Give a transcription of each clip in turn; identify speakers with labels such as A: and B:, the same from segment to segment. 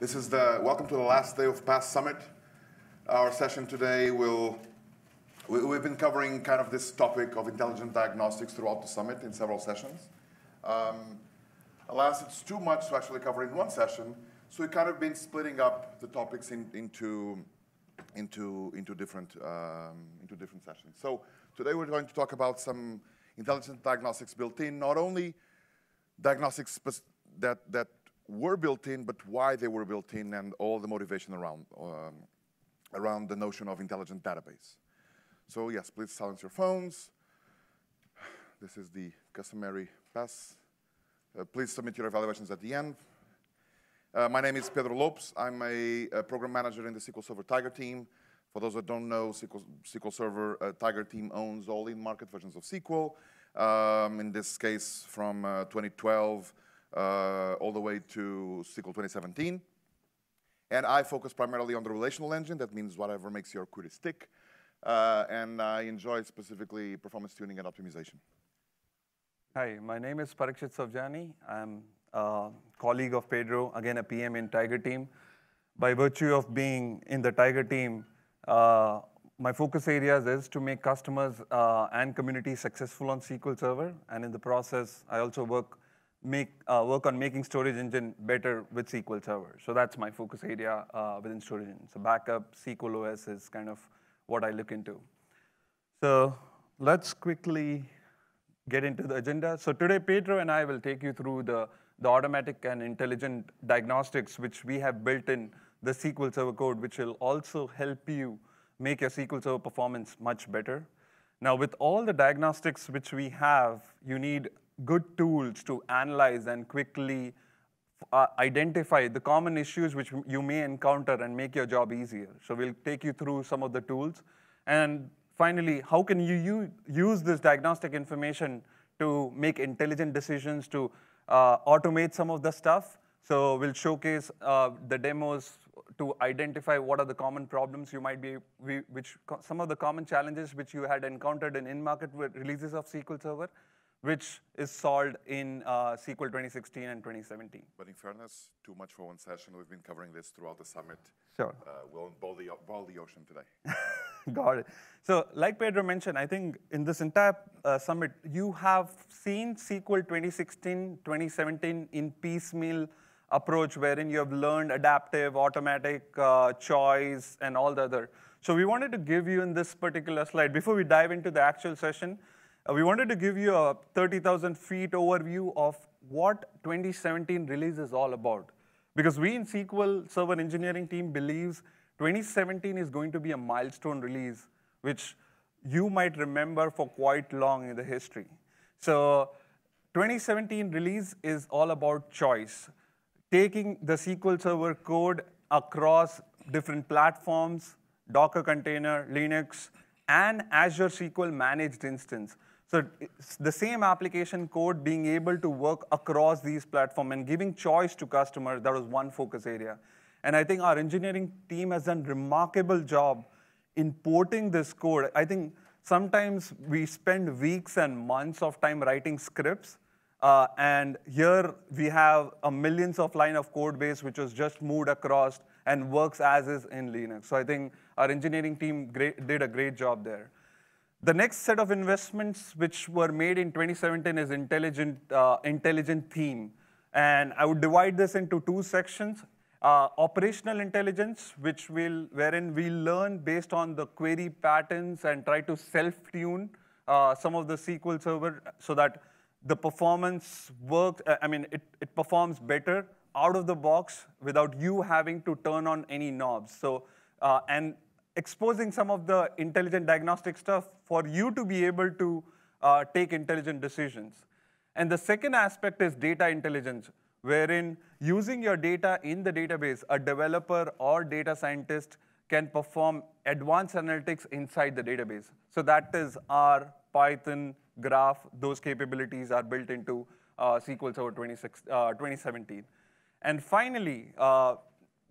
A: This is the welcome to the last day of PASS Summit. Our session today will. We've been covering kind of this topic of intelligent diagnostics throughout the summit in several sessions. Alas, it's too much to actually cover in one session, so we've kind of been splitting up the topics into into into different um, into different sessions. So today we're going to talk about some intelligent diagnostics built in, not only diagnostics that that were built in, but why they were built in, and all the motivation around um, around the notion of intelligent database. So yes, please silence your phones. This is the customary PASS. Uh, please submit your evaluations at the end. Uh, my name is Pedro Lopes. I'm a program manager in the SQL Server Tiger team. For those that don't know, SQL Server uh, Tiger team owns all in-market versions of SQL. Um, in this case, from 2012 Uh, all the way to SQL 2017. And I focus primarily on the relational engine. That means whatever makes your query stick. Uh, and I enjoy specifically performance tuning and optimization.
B: Hi, my name is Parikshit Savjani. I'm a colleague of Pedro, again, a PM in Tiger team. By virtue of being in the Tiger team, uh, my focus areas is to make customers and community successful on SQL Server, and in the process, I also work Uh, on making storage engine better with SQL Server. So that's my focus area uh, within storage engine. So backup, SQL OS is kind of what I look into. So let's quickly get into the agenda. So today, Pedro and I will take you through the, the automatic and intelligent diagnostics, which we have built in the SQL Server code, which will also help you make your SQL Server performance much better. Now, with all the diagnostics which we have, you need good tools to analyze and quickly uh, identify the common issues which you may encounter and make your job easier. So we'll take you through some of the tools. And finally, how can you use this diagnostic information to make intelligent decisions, to uh, automate some of the stuff? So we'll showcase uh, the demos to identify what are the common problems you might be which some of the common challenges which you had encountered in in-market releases of SQL Server, which is solved in uh, SQL 2016 and 2017.
A: But in fairness, too much for one session. We've been covering this throughout the summit.
B: Sure.
A: Uh, we'll boil the ocean today.
B: Got it. So like Pedro mentioned, I think in this entire uh, summit, you have seen SQL 2016, 2017 in piecemeal approach, wherein you have learned adaptive, automatic, choice, and all the other. So we wanted to give you in this particular slide, before we dive into the actual session, Uh, we wanted to give you a 30,000 feet overview of what 2017 release is all about. Because we in SQL Server engineering team believes 2017 is going to be a milestone release, which you might remember for quite long in the history. So 2017 release is all about choice, taking the SQL Server code across different platforms, Docker container, Linux, and Azure SQL Managed Instance. So the same application code being able to work across these platforms and giving choice to customers, that was one focus area. And I think our engineering team has done remarkable job in porting this code. I think sometimes we spend weeks and months of time writing scripts, uh, and here we have a millions of line of code base, which was just moved across and works as is in Linux. So I think our engineering team did a great job there. The next set of investments which were made in 2017 is uh, intelligent theme, and I would divide this into two sections. Uh, operational intelligence, which will wherein we learn based on the query patterns and try to self-tune uh, some of the SQL Server so that the performance works, I mean, it performs better out of the box without you having to turn on any knobs. So, and exposing some of the intelligent diagnostic stuff for you to be able to uh, take intelligent decisions. And the second aspect is data intelligence, wherein using your data in the database, a developer or data scientist can perform advanced analytics inside the database. So that is R Python Graph. Those capabilities are built into uh, SQL Server 2017. Uh, and finally,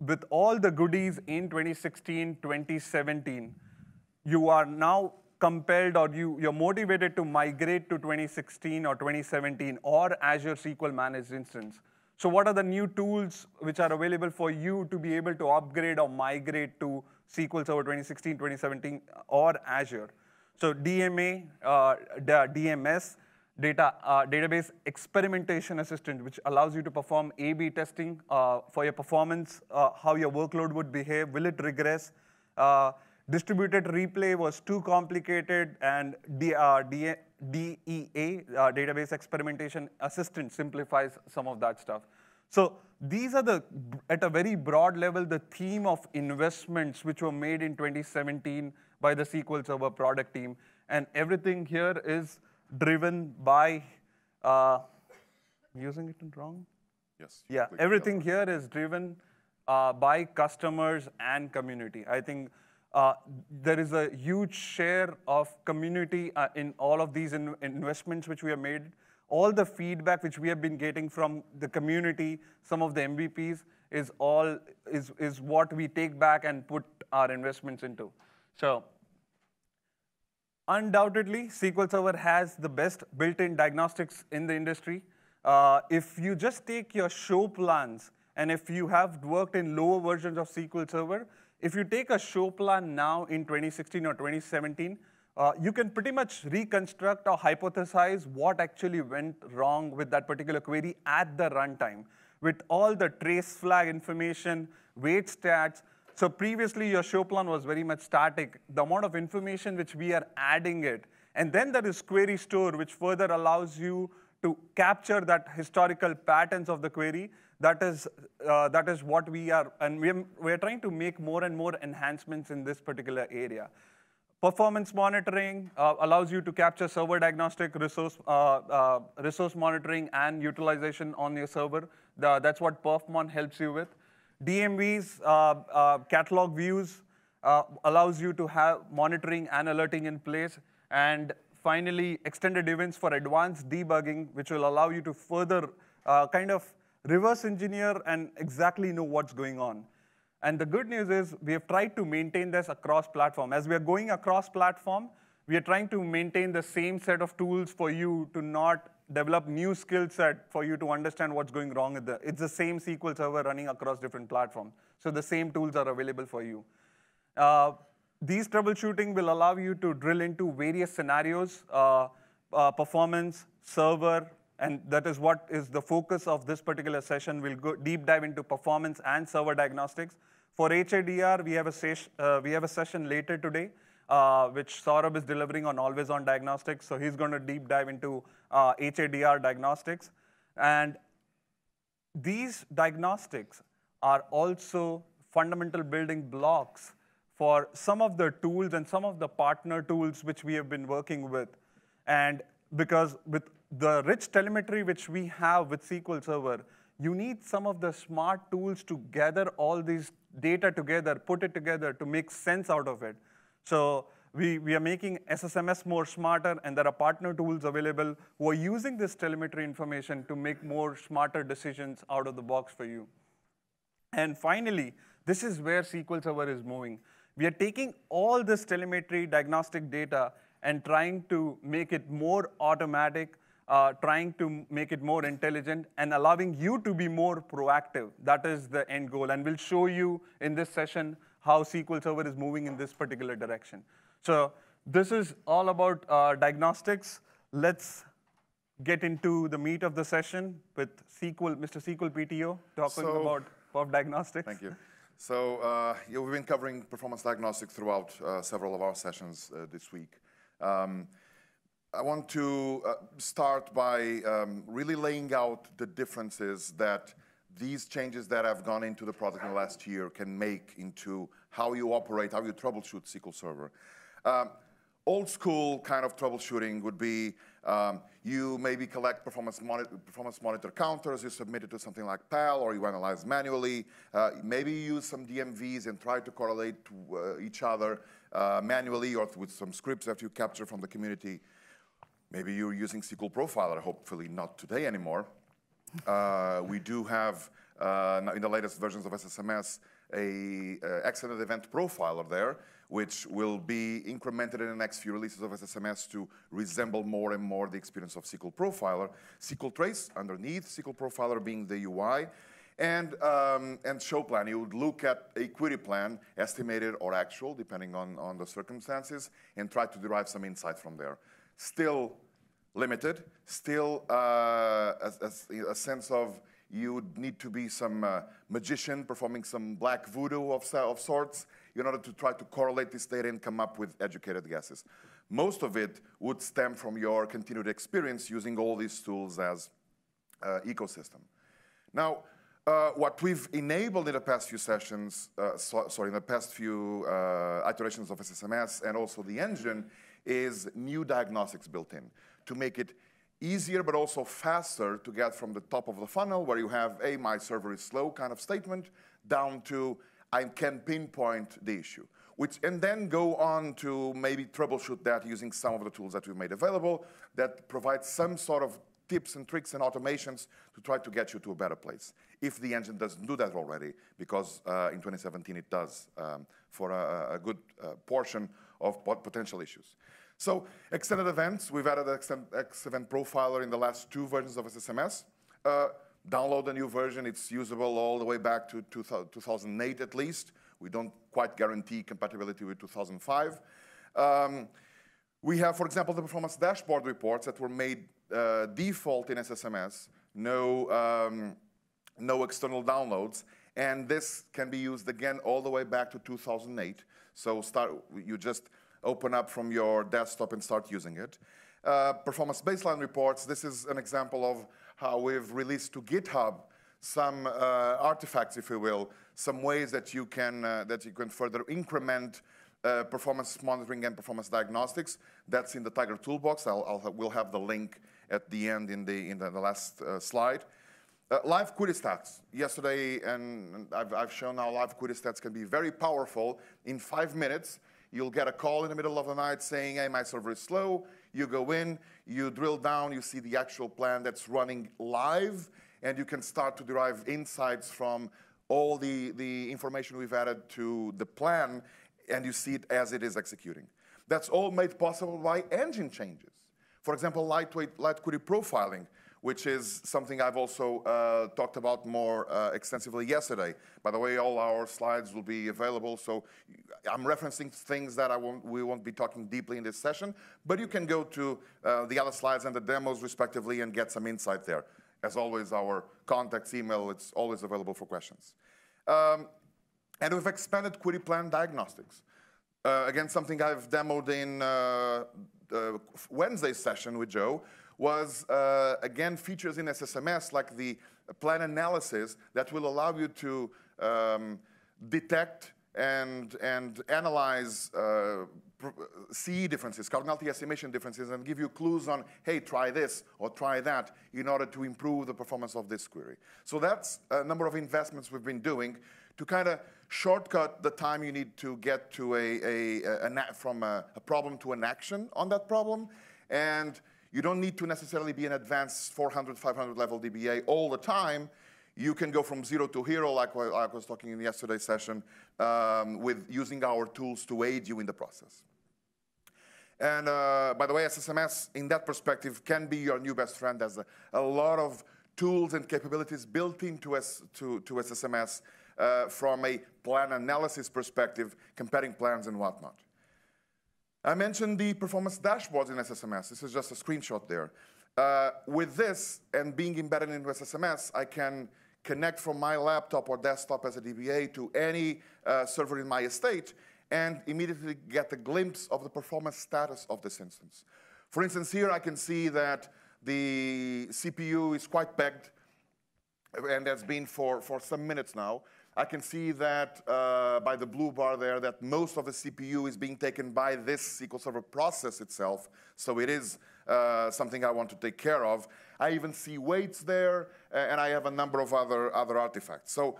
B: with all the goodies in 2016, 2017, you are now compelled or you, you're motivated to migrate to 2016 or 2017 or Azure SQL Managed Instance. So what are the new tools which are available for you to be able to upgrade or migrate to SQL Server 2016, 2017, or Azure? So DMA, uh, DMS, data, uh, database experimentation assistant, which allows you to perform A-B testing uh, for your performance, uh, how your workload would behave, will it regress? Uh, distributed replay was too complicated, and D, uh, DEA, uh, database experimentation assistant, simplifies some of that stuff. So these are the, at a very broad level, the theme of investments which were made in 2017 by the SQL Server product team. And everything here is driven by, uh, using it wrong?
A: Yes.
B: Yeah, everything here is driven uh, by customers and community. I think uh, there is a huge share of community uh, in all of these in investments which we have made. All the feedback which we have been getting from the community, some of the MVPs, is all is, is what we take back and put our investments into. So Undoubtedly, SQL Server has the best built-in diagnostics in the industry. Uh, if you just take your show plans, and if you have worked in lower versions of SQL Server, if you take a show plan now in 2016 or 2017, uh, you can pretty much reconstruct or hypothesize what actually went wrong with that particular query at the runtime with all the trace flag information, wait stats, so previously, your show plan was very much static. The amount of information which we are adding it, and then there is query store, which further allows you to capture that historical patterns of the query. That is, uh, that is what we are, and we are, we are trying to make more and more enhancements in this particular area. Performance monitoring uh, allows you to capture server diagnostic resource, uh, uh resource monitoring and utilization on your server. The, that's what Perfmon helps you with. DMV's uh, uh, catalog views uh, allows you to have monitoring and alerting in place. And finally, extended events for advanced debugging, which will allow you to further kind of reverse engineer and exactly know what's going on. And the good news is we have tried to maintain this across platform. As we are going across platform, we are trying to maintain the same set of tools for you to not develop new skill set for you to understand what's going wrong with the, it's the same SQL server running across different platforms. So the same tools are available for you. Uh, these troubleshooting will allow you to drill into various scenarios, uh, uh, performance, server, and that is what is the focus of this particular session. We'll go deep dive into performance and server diagnostics. For HADR, we have a, uh, we have a session later today uh, which Saurabh is delivering on Always On Diagnostics. So he's going to deep dive into uh, HADR diagnostics. And these diagnostics are also fundamental building blocks for some of the tools and some of the partner tools which we have been working with. And because with the rich telemetry which we have with SQL Server, you need some of the smart tools to gather all these data together, put it together to make sense out of it. So we, we are making SSMS more smarter, and there are partner tools available who are using this telemetry information to make more smarter decisions out of the box for you. And finally, this is where SQL Server is moving. We are taking all this telemetry diagnostic data and trying to make it more automatic, uh, trying to make it more intelligent, and allowing you to be more proactive. That is the end goal. And we'll show you in this session how SQL Server is moving in this particular direction. So this is all about uh, diagnostics. Let's get into the meat of the session with SQL, Mr. SQL PTO, talking so, about perf diagnostics.
A: Thank you. So uh, yeah, we've been covering performance diagnostics throughout uh, several of our sessions uh, this week. Um, I want to uh, start by um, really laying out the differences that these changes that have gone into the product in the last year can make into how you operate, how you troubleshoot SQL Server. Um, old school kind of troubleshooting would be um, you maybe collect performance, moni performance monitor counters, you submit it to something like PAL, or you analyze manually. Uh, maybe you use some DMVs and try to correlate to uh, each other uh, manually or with some scripts that you capture from the community. Maybe you're using SQL Profiler, hopefully not today anymore. Uh, we do have uh, in the latest versions of SSMS, a uh, accident event profiler there, which will be incremented in the next few releases of SSMS to resemble more and more the experience of SQL Profiler. SQL Trace underneath, SQL Profiler being the UI. And, um, and show plan, you would look at a query plan, estimated or actual, depending on, on the circumstances, and try to derive some insight from there. Still limited, still uh, a, a, a sense of you need to be some uh, magician performing some black voodoo of, of sorts in order to try to correlate this data and come up with educated guesses. Most of it would stem from your continued experience using all these tools as uh, ecosystem. Now, uh, what we've enabled in the past few sessions, uh, so, sorry, in the past few uh, iterations of SSMS and also the engine is new diagnostics built in to make it easier but also faster to get from the top of the funnel where you have a my server is slow kind of statement down to I can pinpoint the issue. Which, and then go on to maybe troubleshoot that using some of the tools that we've made available that provide some sort of tips and tricks and automations to try to get you to a better place. If the engine doesn't do that already, because uh, in 2017 it does um, for a, a good uh, portion of potential issues. So extended events, we've added an event profiler in the last two versions of SSMS. Uh, download a new version. It's usable all the way back to 2008 at least. We don't quite guarantee compatibility with 2005. Um, we have, for example, the performance dashboard reports that were made uh, default in SSMS, no, um, no external downloads, and this can be used again all the way back to 2008. So start, you just open up from your desktop and start using it. Uh, performance baseline reports, this is an example of how we've released to GitHub some uh, artifacts, if you will, some ways that you can, uh, that you can further increment uh, performance monitoring and performance diagnostics. That's in the Tiger Toolbox. I'll, I'll we'll have the link at the end in the, in the, the last uh, slide. Uh, live query stats. Yesterday, and I've, I've shown how live query stats can be very powerful. In five minutes, You'll get a call in the middle of the night saying, hey, my server is slow. You go in, you drill down, you see the actual plan that's running live, and you can start to derive insights from all the, the information we've added to the plan, and you see it as it is executing. That's all made possible by engine changes. For example, lightweight light query profiling which is something I've also uh, talked about more uh, extensively yesterday. By the way, all our slides will be available, so I'm referencing things that won't, we won't be talking deeply in this session, but you can go to uh, the other slides and the demos respectively and get some insight there. As always, our contacts email, it's always available for questions. Um, and we've expanded query plan diagnostics. Uh, again, something I've demoed in uh, Wednesday's session with Joe, was, uh, again, features in SSMS like the plan analysis that will allow you to um, detect and, and analyze uh, CE differences, cardinality estimation differences, and give you clues on, hey, try this or try that in order to improve the performance of this query. So that's a number of investments we've been doing to kind of shortcut the time you need to get to a, a, a, a from a, a problem to an action on that problem. And you don't need to necessarily be an advanced 400, 500 level DBA all the time. You can go from zero to hero, like I was talking in yesterday's session, um, with using our tools to aid you in the process. And uh, by the way, SSMS, in that perspective, can be your new best friend. There's a, a lot of tools and capabilities built into S, to, to SSMS uh, from a plan analysis perspective, comparing plans and whatnot. I mentioned the performance dashboards in SSMS. This is just a screenshot there. Uh, with this and being embedded into SSMS, I can connect from my laptop or desktop as a DBA to any uh, server in my estate and immediately get a glimpse of the performance status of this instance. For instance, here I can see that the CPU is quite pegged, and that's been for, for some minutes now. I can see that uh, by the blue bar there that most of the CPU is being taken by this SQL Server process itself. So it is uh, something I want to take care of. I even see waits there, and I have a number of other, other artifacts. So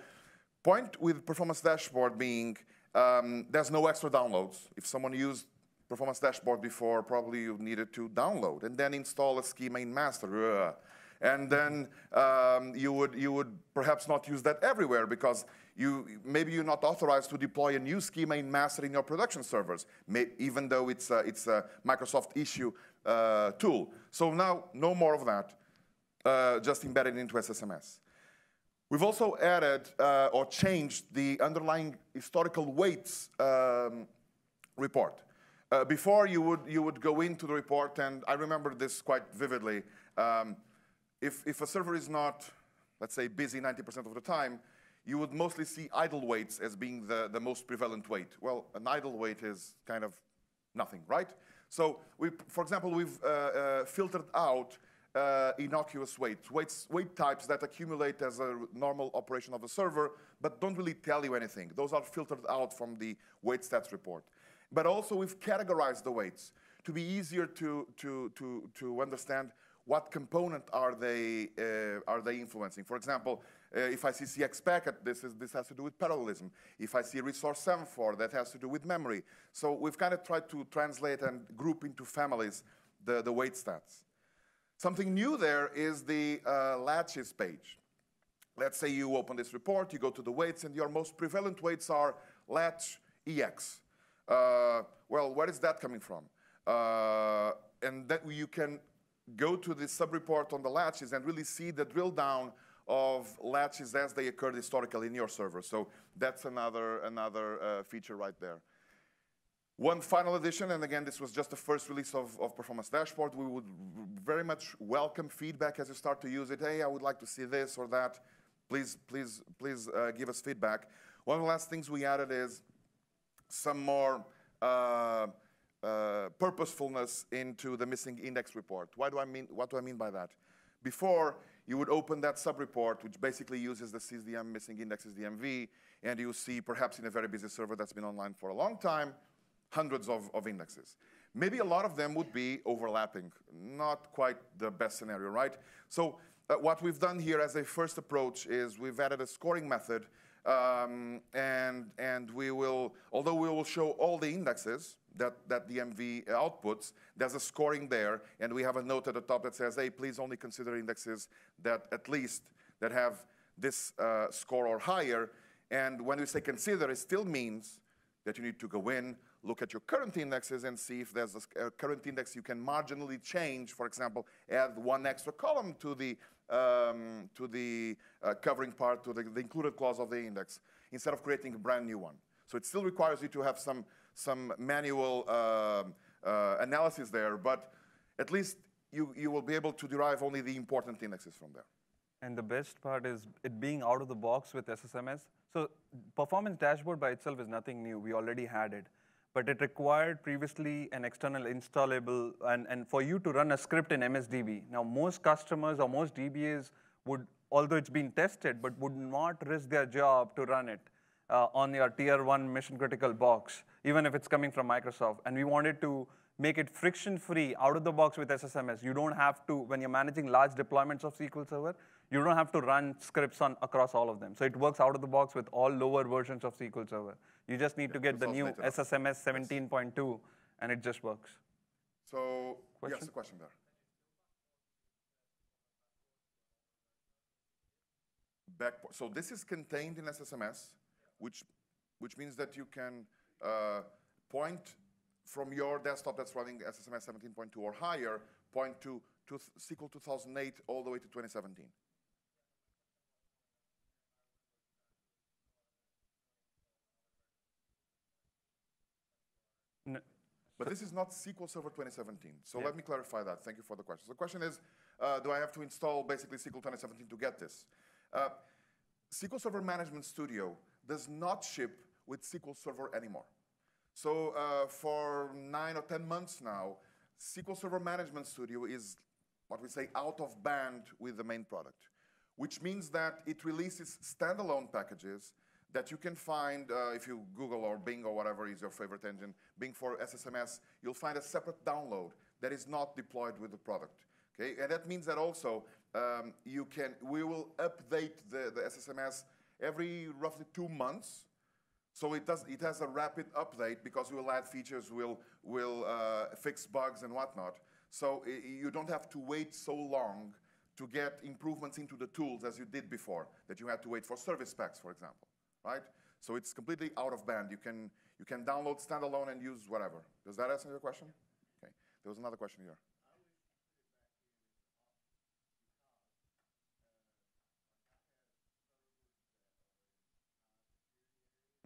A: point with Performance Dashboard being um, there's no extra downloads. If someone used Performance Dashboard before, probably you needed to download and then install a schema in master. And then um, you, would, you would perhaps not use that everywhere because you, maybe you're not authorized to deploy a new schema in master in your production servers, may, even though it's a, it's a Microsoft issue uh, tool. So now, no more of that, uh, just embedded into SSMS. We've also added uh, or changed the underlying historical waits um, report. Uh, before you would, you would go into the report, and I remember this quite vividly. Um, if, if a server is not, let's say, busy 90% of the time, you would mostly see idle waits as being the, the most prevalent wait. Well, an idle wait is kind of nothing, right? So, we, for example, we've uh, uh, filtered out uh, innocuous waits, waits, wait types that accumulate as a normal operation of a server, but don't really tell you anything. Those are filtered out from the wait stats report. But also we've categorized the waits to be easier to, to, to, to understand what component are they, uh, are they influencing. For example, uh, if I see CXPACKET, this, is, this has to do with parallelism. If I see resource semaphore, that has to do with memory. So we've kind of tried to translate and group into families the, the wait stats. Something new there is the uh, latches page. Let's say you open this report, you go to the waits, and your most prevalent waits are latch EX. Uh, well, where is that coming from? Uh, and that you can go to the sub-report on the latches and really see the drill down of latches as they occurred historically in your server. So that's another, another uh, feature right there. One final addition, and again, this was just the first release of, of Performance Dashboard. We would very much welcome feedback as you start to use it. Hey, I would like to see this or that. Please, please, please uh, give us feedback. One of the last things we added is some more uh, uh, purposefulness into the missing index report. Why do I mean, what do I mean by that? Before, you would open that sub-report, which basically uses the SysDM missing indexes DMV, and you see perhaps in a very busy server that's been online for a long time, hundreds of, of indexes. Maybe a lot of them would be overlapping, not quite the best scenario, right? So uh, what we've done here as a first approach is we've added a scoring method um, and, and we will, although we will show all the indexes that, that the MV outputs, there's a scoring there, and we have a note at the top that says, hey, please only consider indexes that at least that have this uh, score or higher. And when we say consider, it still means that you need to go in, look at your current indexes and see if there's a current index you can marginally change. For example, add one extra column to the um, to the uh, covering part, to the, the, included clause of the index, instead of creating a brand new one. So it still requires you to have some, some manual uh, uh, analysis there, but at least you, you will be able to derive only the important indexes from there.
B: And the best part is it being out of the box with SSMS. So performance dashboard by itself is nothing new. We already had it but it required previously an external installable, and, and for you to run a script in MSDB. Now, most customers or most DBAs would, although it's been tested, but would not risk their job to run it uh, on your tier one mission critical box, even if it's coming from Microsoft. And we wanted to make it friction-free out of the box with SSMS. You don't have to, when you're managing large deployments of SQL Server, you don't have to run scripts on across all of them. So it works out of the box with all lower versions of SQL Server. You just need to get the new SSMS 17.2, and it just works.
A: So, question? yes, a question there. Back, so this is contained in SSMS, which, which means that you can uh, point from your desktop that's running SSMS 17.2 or higher, point to, to SQL 2008 all the way to 2017. No. But this is not SQL Server 2017. So yeah. let me clarify that. Thank you for the question. So the question is, uh, do I have to install basically SQL 2017 to get this? Uh, SQL Server Management Studio does not ship with SQL Server anymore. So uh, for nine or 10 months now, SQL Server Management Studio is what we say out of band with the main product, which means that it releases standalone packages that you can find uh, if you Google or Bing or whatever is your favorite engine, Bing for SSMS, you'll find a separate download that is not deployed with the product. Okay, and that means that also um, you can, we will update the, the SSMS every roughly two months. So it, does, it has a rapid update because we'll add features, we'll, we'll uh, fix bugs and whatnot. So you don't have to wait so long to get improvements into the tools as you did before, that you had to wait for service packs, for example, right? So it's completely out of band. You can, you can download standalone and use whatever. Does that answer your question? Okay. There was another question here.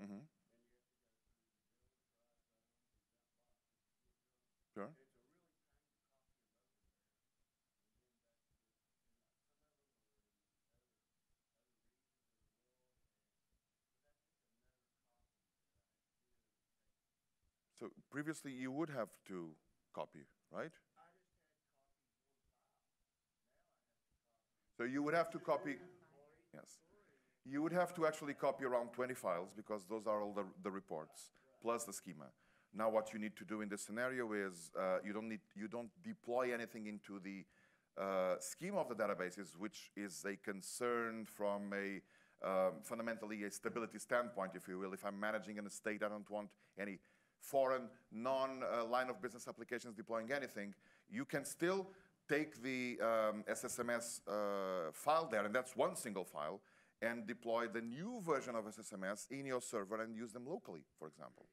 A: Mm-hmm. Sure. Previously you would have to copy, right? So you would have to copy, yes. You would have to actually copy around 20 files because those are all the, the reports, plus the schema. Now what you need to do in this scenario is uh, you, don't need, you don't deploy anything into the uh, schema of the databases, which is a concern from a um, fundamentally a stability standpoint, if you will. If I'm managing an estate, I don't want any foreign non-line of business applications deploying anything, you can still take the um, SSMS uh, file there, and that's one single file, and deploy the new version of SSMS in your server and use them locally, for example.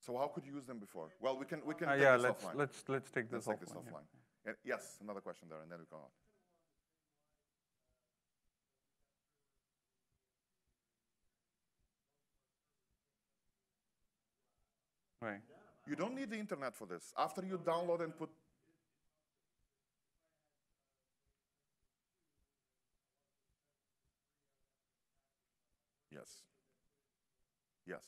A: So how could you use them before? Well, we can we can
B: uh,
A: take
B: yeah,
A: this
B: let's
A: offline.
B: let's let's take this
A: Let's
B: offline.
A: take this
B: yeah.
A: offline. And yes, another question there, and then we go on.
B: Right.
A: You don't need the internet for this. After you download and put Yes. Yes.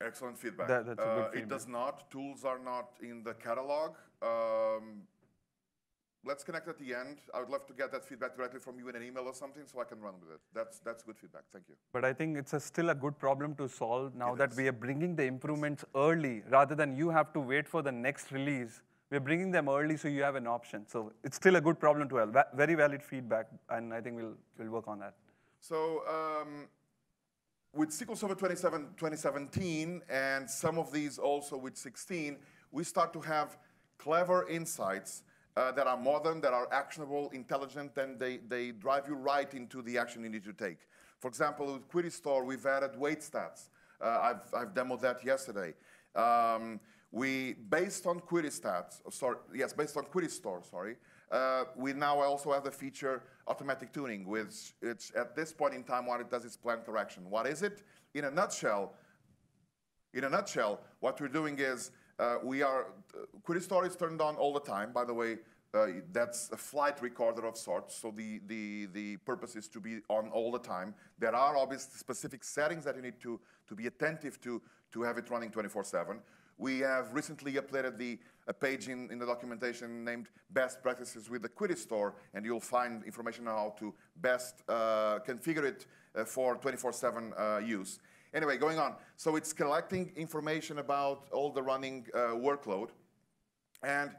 A: Excellent feedback.
B: That- that's a good
A: Uh, It does not. Tools are not in the catalog. Um, let's connect at the end. I would love to get that feedback directly from you in an email or something so I can run with it. That's, that's good feedback. Thank you.
B: But I think it's a still a good problem to solve now
A: It
B: that
A: is.
B: we are bringing the improvements early rather than you have to wait for the next release. We're bringing them early so you have an option. So it's still a good problem to have. Very valid feedback, and I think we'll, we'll work on that.
A: So um, with SQL Server 27, 2017 and some of these also with 16, we start to have clever insights uh, that are modern, that are actionable, intelligent, and they, they drive you right into the action you need to take. For example, with Query Store, we've added wait stats. Uh, I've, I've demoed that yesterday. Um, we, based on Query stats, oh, sorry, yes, based on Query Store, sorry, uh, we now also have the feature automatic tuning, which it's at this point in time what it does is plan correction. What is it? In a nutshell, in a nutshell, what we're doing is uh, we are, uh, Query Store is turned on all the time. By the way, uh, that's a flight recorder of sorts, so the, the, the purpose is to be on all the time. There are obviously specific settings that you need to, to be attentive to to have it running 24-7. We have recently uploaded the, a page in, in the documentation named Best Practices with the Query Store, and you'll find information on how to best uh, configure it uh, for 24-7 uh, use. Anyway, going on. So it's collecting information about all the running uh, workload, and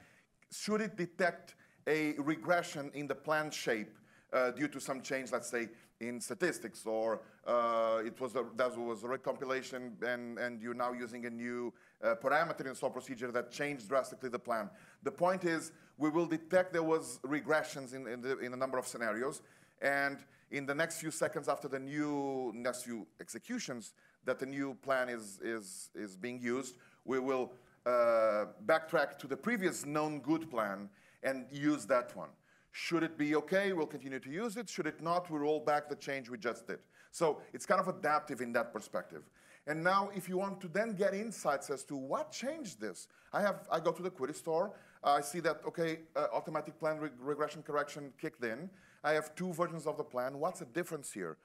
A: should it detect a regression in the plan shape uh, due to some change, let's say, in statistics, or uh, it was a, that was a recompilation and, and you're now using a new uh, parameter in store procedure that changed drastically the plan. The point is we will detect there was regressions in, in, the, in a number of scenarios, and in the next few seconds after the new next few executions that the new plan is, is, is being used, we will uh, backtrack to the previous known good plan and use that one. Should it be okay, we'll continue to use it. Should it not, we roll back the change we just did. So it's kind of adaptive in that perspective. And now, if you want to then get insights as to what changed this, I have I go to the query store. I see that okay, uh, automatic plan reg regression correction kicked in. I have two versions of the plan. What's the difference here?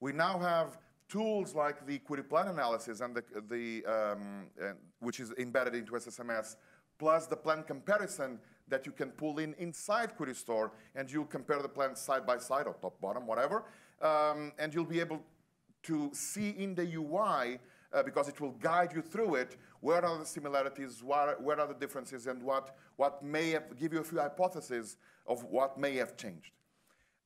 A: We now have tools like the query plan analysis and the, the um, and, which is embedded into SSMS, plus the plan comparison that you can pull in inside Query Store, and you'll compare the plans side by side or top, bottom, whatever, um, and you'll be able to see in the UI, uh, because it will guide you through it, where are the similarities, where, where are the differences, and what, what may have, give you a few hypotheses of what may have changed.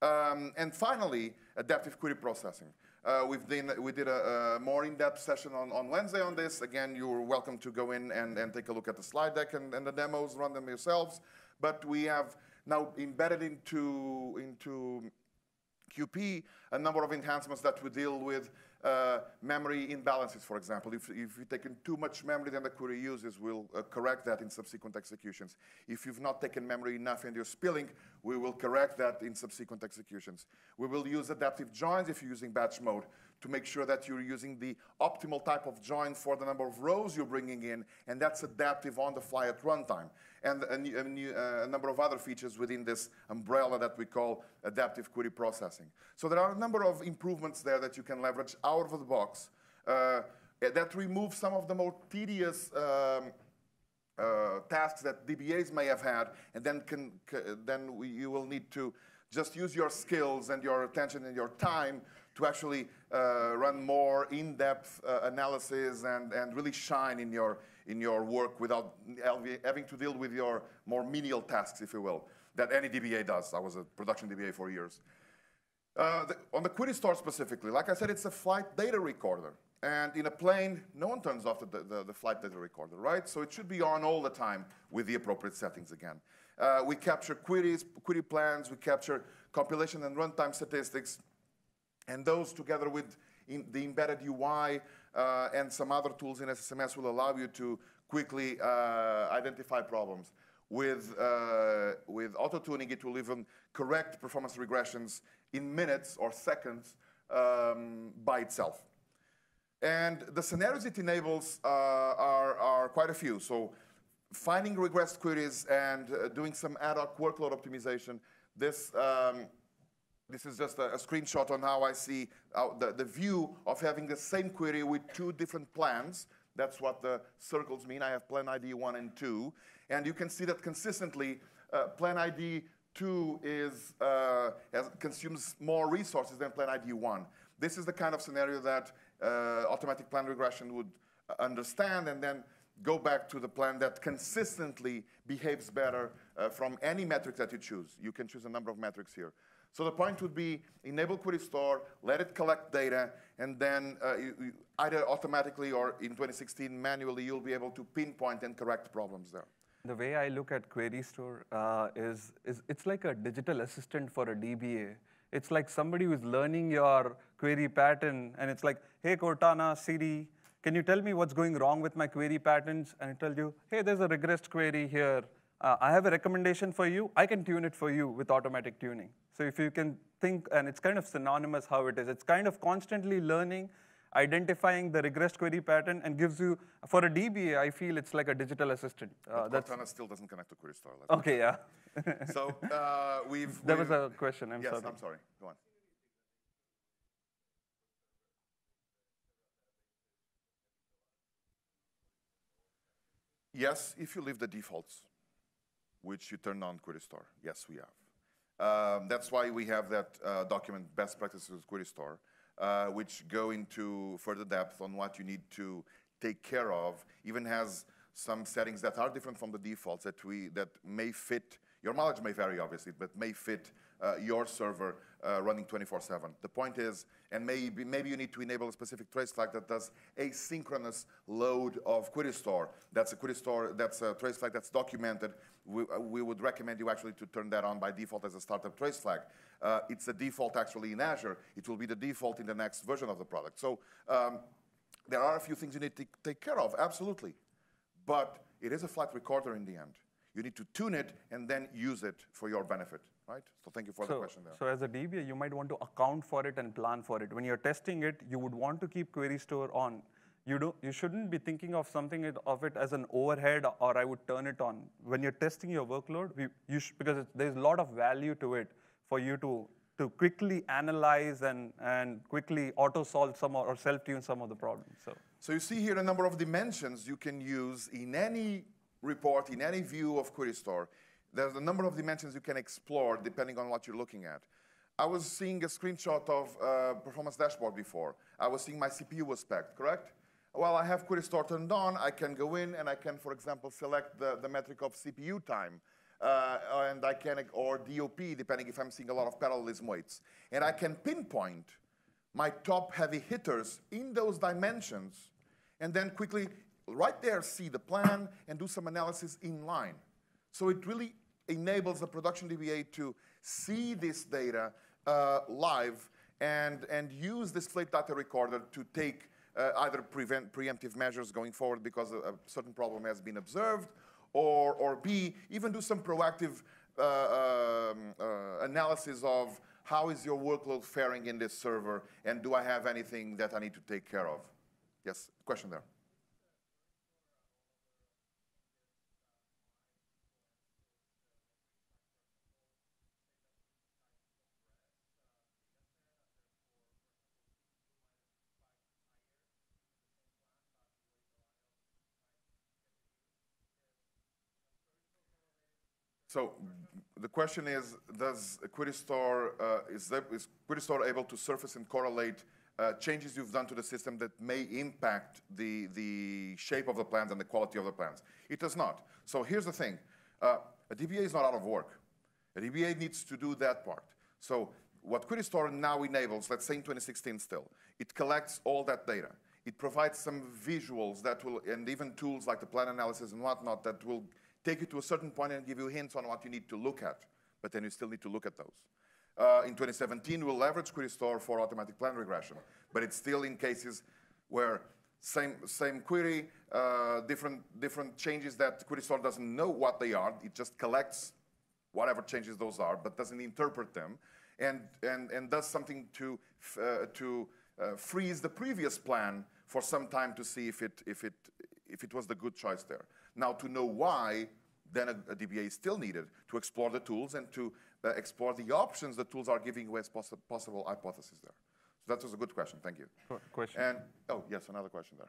A: Um, and finally, adaptive query processing. Uh, we've been, we did a, a more in-depth session on, on Wednesday on this. Again, you're welcome to go in and, and take a look at the slide deck and, and the demos, run them yourselves. But we have now embedded into, into QP a number of enhancements that we deal with uh, memory imbalances, for example. If, if you've taken too much memory, then the query uses will uh, correct that in subsequent executions. If you've not taken memory enough and you're spilling, we will correct that in subsequent executions. We will use adaptive joins if you're using batch mode to make sure that you're using the optimal type of join for the number of rows you're bringing in, and that's adaptive on the fly at runtime. And a, new, a, new, uh, a, number of other features within this umbrella that we call adaptive query processing. So there are a number of improvements there that you can leverage out of the box uh, that remove some of the more tedious um, uh, tasks that DBAs may have had, and then, can, then we, you will need to just use your skills and your attention and your time to actually uh, run more in-depth uh, analysis and, and really shine in your, in your work without having to deal with your more menial tasks, if you will, that any DBA does. I was a production DBA for years. Uh, the, on the Query Store specifically, like I said, it's a flight data recorder. And in a plane, no one turns off the, the, the, flight data recorder, right? So it should be on all the time with the appropriate settings again. Uh, we capture queries, query plans, we capture compilation and runtime statistics, and those together with the embedded UI uh, and some other tools in SSMS will allow you to quickly uh, identify problems. With, uh, with auto-tuning, it will even correct performance regressions in minutes or seconds um, by itself. And the scenarios it enables uh, are, are quite a few. So finding regressed queries and uh, doing some ad hoc workload optimization, this um, this is just a, a screenshot on how I see uh, the, the view of having the same query with two different plans. That's what the circles mean. I have plan ID 1 and 2. And you can see that consistently, uh, plan ID 2 is, uh, has, consumes more resources than plan ID 1. This is the kind of scenario that uh, automatic plan regression would uh, understand and then go back to the plan that consistently behaves better uh, from any metric that you choose. You can choose a number of metrics here. So the point would be enable query store, let it collect data, and then uh, you, you either automatically or in 2016 manually, you'll be able to pinpoint and correct problems there.
B: The way I look at Query Store uh, is, is it's like a digital assistant for a DBA. It's like somebody who's learning your query pattern, and it's like, hey, Cortana, Siri, can you tell me what's going wrong with my query patterns? And it tells you, hey, there's a regressed query here uh, I have a recommendation for you. I can tune it for you with automatic tuning. So if you can think, and it's kind of synonymous how it is. It's kind of constantly learning, identifying the regressed query pattern, and gives you, for a DBA, I feel it's like a digital assistant.
A: Uh, but Cortana still doesn't connect to Query Store.
B: Okay, yeah.
A: so uh, we've...
B: There was a question, I'm
A: yes,
B: sorry.
A: I'm sorry. Go on. Yes, if you leave the defaults which you turn on Query Store. Yes, we have. Um, that's why we have that uh, document, Best Practices with Query Store, uh, which go into further depth on what you need to take care of, even has some settings that are different from the defaults that, we, that may fit, your mileage may vary obviously, but may fit uh, your server uh, running 24-7. The point is, and maybe, maybe you need to enable a specific trace flag that does asynchronous load of query store. That's a query store, that's a trace flag that's documented. We, uh, we would recommend you actually to turn that on by default as a startup trace flag. Uh, it's the default actually in Azure. It will be the default in the next version of the product. So um, there are a few things you need to take care of, absolutely. But it is a flat recorder in the end. You need to tune it and then use it for your benefit right? So thank you for
B: so,
A: the question there.
B: So as a DBA, you might want to account for it and plan for it. When you're testing it, you would want to keep query store on. You, do, you shouldn't be thinking of something of it as an overhead or I would turn it on. When you're testing your workload, we, you because there's a lot of value to it for you to, to quickly analyze and, and quickly auto-solve some or self-tune some of the problems. So.
A: so you see here a number of dimensions you can use in any report, in any view of Query Store. There's a number of dimensions you can explore depending on what you're looking at. I was seeing a screenshot of uh, performance dashboard before. I was seeing my CPU was spec, correct? While I have Query Store turned on, I can go in and I can, for example, select the, the metric of CPU time. uh, and I can, or DOP, depending if I'm seeing a lot of parallelism waits. And I can pinpoint my top heavy hitters in those dimensions, and then quickly, right there, see the plan and do some analysis in line. So it really enables the production DBA to see this data uh, live and, and use this flight data recorder to take either prevent preemptive measures going forward because a, a, certain problem has been observed, or, or B, even do some proactive uh, um, uh, analysis of how is your workload faring in this server, and do I have anything that I need to take care of? Yes, question there. So the question is, does Query-Store, uh, is, that, is able to surface and correlate uh, changes you've done to the system that may impact the, the shape of the plans and the quality of the plans? It does not. So here's the thing. Uh, a DBA is not out of work. A DBA needs to do that part. So what Query-Store now enables, let's say in 2016 still, it collects all that data. It provides some visuals that will, and even tools like the plan analysis and whatnot that will take you to a certain point and give you hints on what you need to look at, but then you still need to look at those. Uh, in 2017, we'll leverage Query-Store for automatic plan regression, but it's still in cases where same, same query, uh, different, different changes that Query-Store doesn't know what they are. It just collects whatever changes those are, but doesn't interpret them, and, and, and does something to, uh, to uh, freeze the previous plan for some time to see if it, if, it, if it was the good choice there. Now, to know why, then a, a DBA is still needed to explore the tools and to uh, explore the options the tools are giving you as poss possible hypotheses there. So that was a good question. Thank you.
B: Question.
A: And, oh, yes, another question there.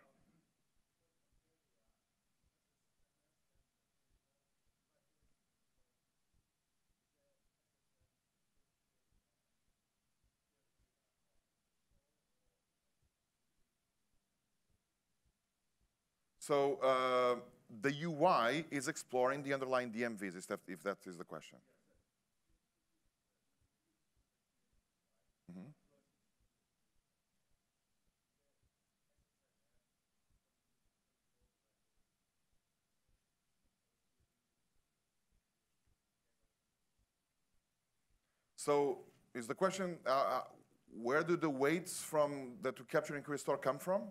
A: So uh, the UI is exploring the underlying DMVs, if that, if that is the question. Mm -hmm. So is the question, uh, uh, where do the waits from that we capture in Query-Store come from?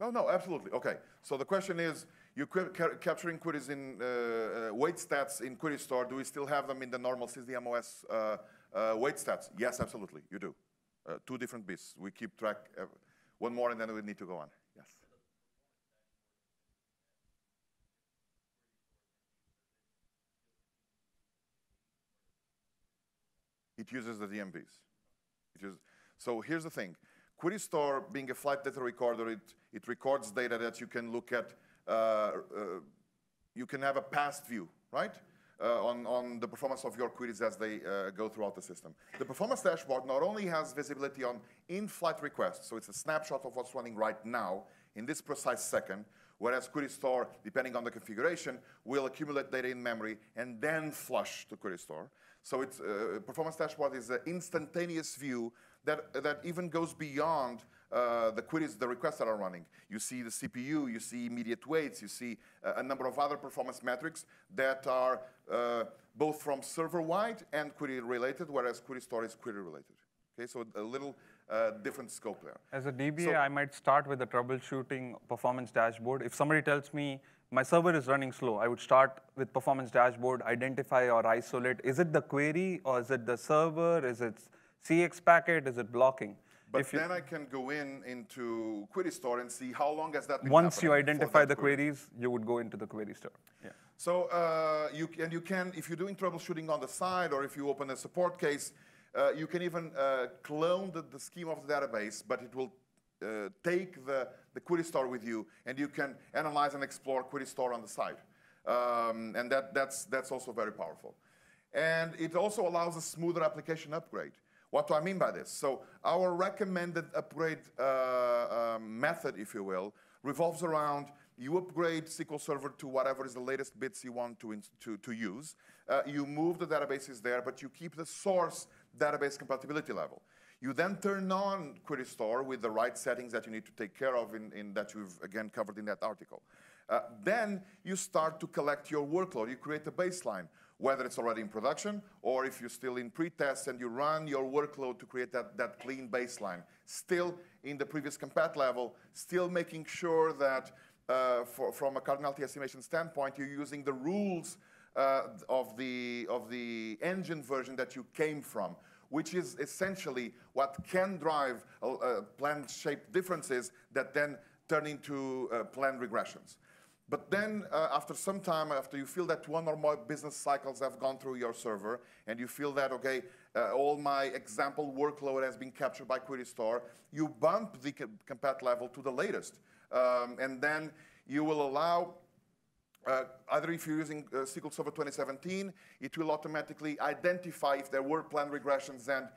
A: No, no, absolutely. Okay. So the question is, you ca capturing queries in uh, uh, wait stats in Query-Store. Do we still have them in the normal SysDMOS uh, uh, wait stats? Yes, absolutely. You do. Uh, two different bits. We keep track. one more, and then we need to go on. Yes. It uses the DMVs. Uses, so here's the thing. Query-Store, being a flight data recorder, it, it records data that you can look at. Uh, uh, you can have a past view, right? Uh, on, on the performance of your queries as they uh, go throughout the system. The performance dashboard not only has visibility on in-flight requests, so it's a snapshot of what's running right now in this precise second, whereas Query-Store, depending on the configuration, will accumulate data in memory and then flush to Query-Store. So it's, uh, performance dashboard is an instantaneous view that, that even goes beyond uh, the queries, the requests that are running. You see the CPU, you see immediate waits, you see uh, a number of other performance metrics that are uh, both from server-wide and query-related, whereas Query-Store is query-related. Okay, so a little uh, different scope there.
B: As a DBA, so, I might start with the troubleshooting performance dashboard. If somebody tells me my server is running slow, I would start with performance dashboard, identify or isolate. Is it the query or is it the server? Is it CXPACKET? Is it blocking?
A: But if then you, I can go in into Query Store and see how long has that been
B: Once you identify the query. queries, you would go into the Query Store. Yeah.
A: So uh, you and you can, if you're doing troubleshooting on the side, or if you open a support case, uh, you can even uh, clone the, the, scheme of the database, but it will uh, take the, the Query Store with you, and you can analyze and explore Query Store on the side. Um, and that, that's, that's also very powerful. And it also allows a smoother application upgrade. What do I mean by this? So our recommended upgrade uh, uh, method, if you will, revolves around you upgrade SQL Server to whatever is the latest bits you want to, to, to use. Uh, you move the databases there, but you keep the source database compatibility level. You then turn on Query Store with the right settings that you need to take care of in, in that you've, again, covered in that article. Uh, then you start to collect your workload. You create a baseline, whether it's already in production or if you're still in pre-test and you run your workload to create that, that clean baseline. Still in the previous compat level, still making sure that uh, for, from a cardinality estimation standpoint, you're using the rules uh, of, the, of the engine version that you came from, which is essentially what can drive uh, uh planned shape differences that then turn into uh, planned regressions. But then, uh, after some time, after you feel that one or more business cycles have gone through your server, and you feel that, okay, uh, all my example workload has been captured by Query Store, you bump the compat level to the latest. Um, and then you will allow, uh, either if you're using uh, SQL Server 2017, it will automatically identify if there were planned regressions and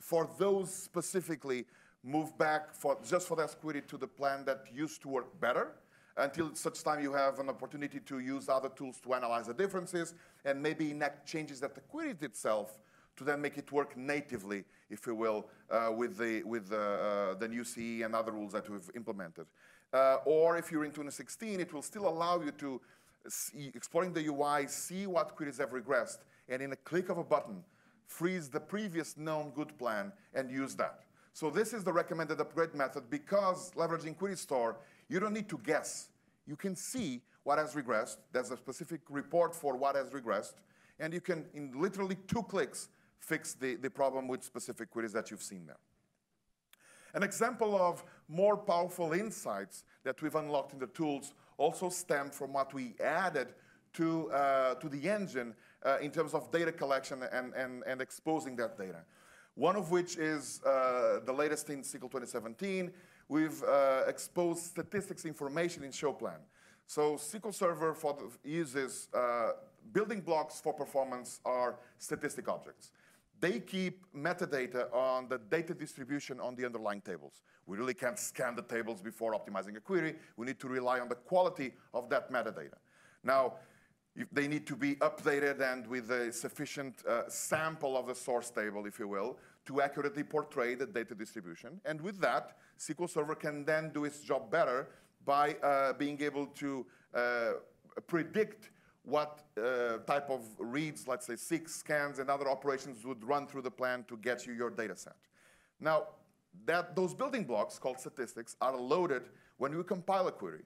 A: for those specifically, move back for, just for that query to the plan that used to work better until such time you have an opportunity to use other tools to analyze the differences and maybe enact changes that the query itself to then make it work natively, if you will, uh, with, the, with the, uh, the new CE and other rules that we've implemented. Uh, or if you're in 2016, it will still allow you to, see, exploring the UI, see what queries have regressed, and in a click of a button, freeze the previous known good plan and use that. So this is the recommended upgrade method because leveraging Query Store, you don't need to guess. You can see what has regressed. There's a specific report for what has regressed. And you can, in literally two clicks, fix the, the problem with specific queries that you've seen there. An example of more powerful insights that we've unlocked in the tools also stem from what we added to, uh, to the engine uh, in terms of data collection and, and, and exposing that data. One of which is uh, the latest in SQL 2017. We've uh, exposed statistics information in ShowPlan. So SQL Server the, uses uh, building blocks for performance are statistic objects. They keep metadata on the data distribution on the underlying tables. We really can't scan the tables before optimizing a query. We need to rely on the quality of that metadata. Now, if they need to be updated and with a sufficient uh, sample of the source table, if you will, to accurately portray the data distribution. And with that, SQL Server can then do its job better by uh, being able to uh, predict what uh, type of reads, let's say seeks, scans, and other operations would run through the plan to get you your data set. Now, that, those building blocks called statistics are loaded when we compile a query.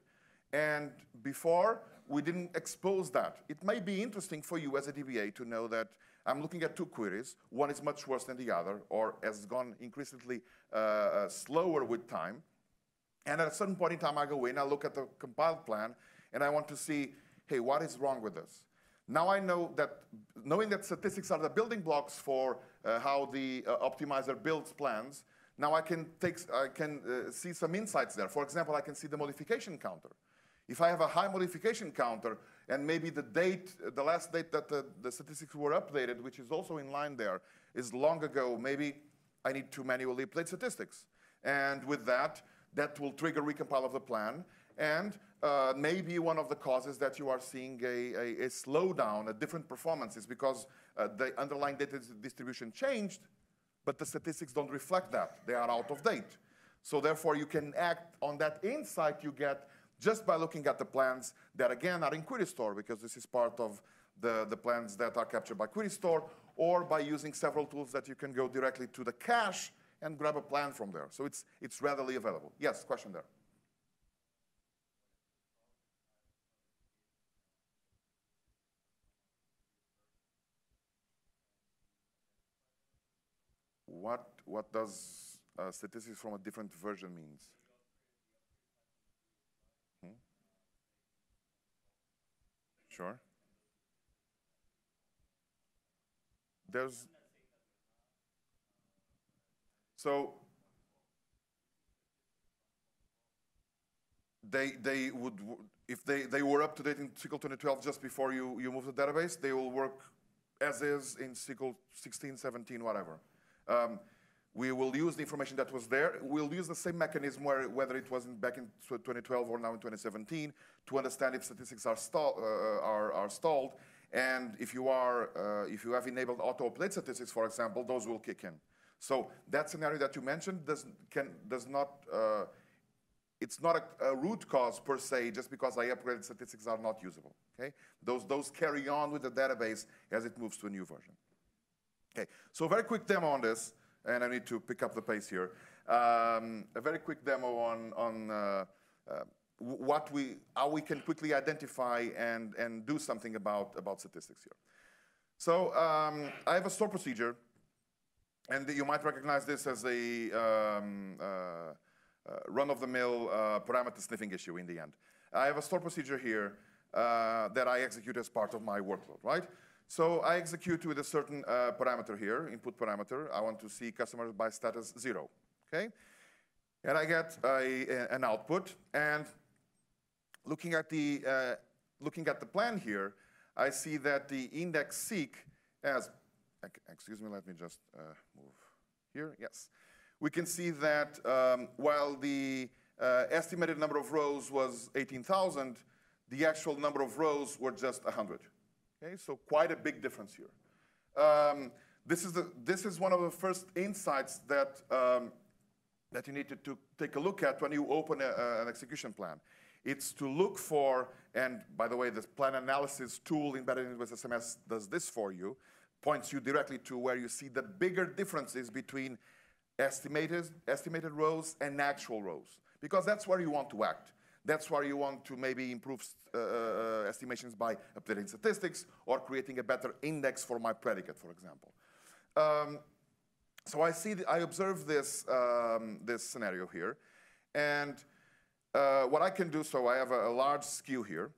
A: And before, we didn't expose that. It may be interesting for you as a DBA to know that I'm looking at two queries. One is much worse than the other, or has gone increasingly uh, uh, slower with time. And at a certain point in time, I go in, I look at the compiled plan, and I want to see hey, what is wrong with this? Now I know that, knowing that statistics are the building blocks for uh, how the uh, optimizer builds plans, now I can, take, I can uh, see some insights there. For example, I can see the modification counter. If I have a high modification counter, and maybe the date, the last date that the, the statistics were updated, which is also in line there, is long ago, maybe I need to manually update statistics. And with that, that will trigger recompile of the plan. And uh, maybe one of the causes that you are seeing a, a, a slowdown, a different performance is because uh, the underlying data distribution changed, but the statistics don't reflect that. They are out of date. So therefore, you can act on that insight you get just by looking at the plans that, again, are in Query Store, because this is part of the, the plans that are captured by Query Store, or by using several tools that you can go directly to the cache and grab a plan from there. So it's, it's readily available. Yes, question there. what, what does uh, statistics from a different version means? Sure. There's so they they would if they they were up to date in SQL 2012 just before you you move the database, they will work as is in SQL 16, 17, whatever. Um, We will use the information that was there. We'll use the same mechanism where, whether it was back in 2012 or now in 2017 to understand if statistics are, stall, uh, are, are, stalled. And if you, are, uh, if you have enabled auto-update statistics, for example, those will kick in. So that scenario that you mentioned does, can, does not, uh, it's not a, a, root cause per se, just because I upgraded statistics are not usable, okay? Those, those carry on with the database as it moves to a new version. Okay, so very quick demo on this and I need to pick up the pace here. Um, a very quick demo on, on uh, uh, what we, how we can quickly identify and, and do something about, about statistics here. So um, I have a store procedure, and you might recognize this as a um, uh, uh run-of-the-mill uh, parameter sniffing issue in the end. I have a store procedure here uh, that I execute as part of my workload, right? So I execute with a certain uh, parameter here, input parameter. I want to see customers by status zero, okay? And I get a, an output, and looking at the uh, looking at the plan here, I see that the index seek as excuse me, let me just uh, move here, yes. We can see that um, while the uh, estimated number of rows was 18,000, the actual number of rows were just 100. Okay, so quite a big difference here. Um, this, is the, this is one of the first insights that, um, that you need to, to, take a look at when you open a, a, an execution plan. It's to look for, and by the way, this plan analysis tool embedded in with SSMS does this for you, points you directly to where you see the bigger differences between estimated, estimated rows and actual rows, because that's where you want to act. That's where you want to maybe improve uh, uh, estimations by updating statistics or creating a better index for my predicate, for example. Um, so I see, I observe this, um, this scenario here. And uh, what I can do, so I have a, a large skew here.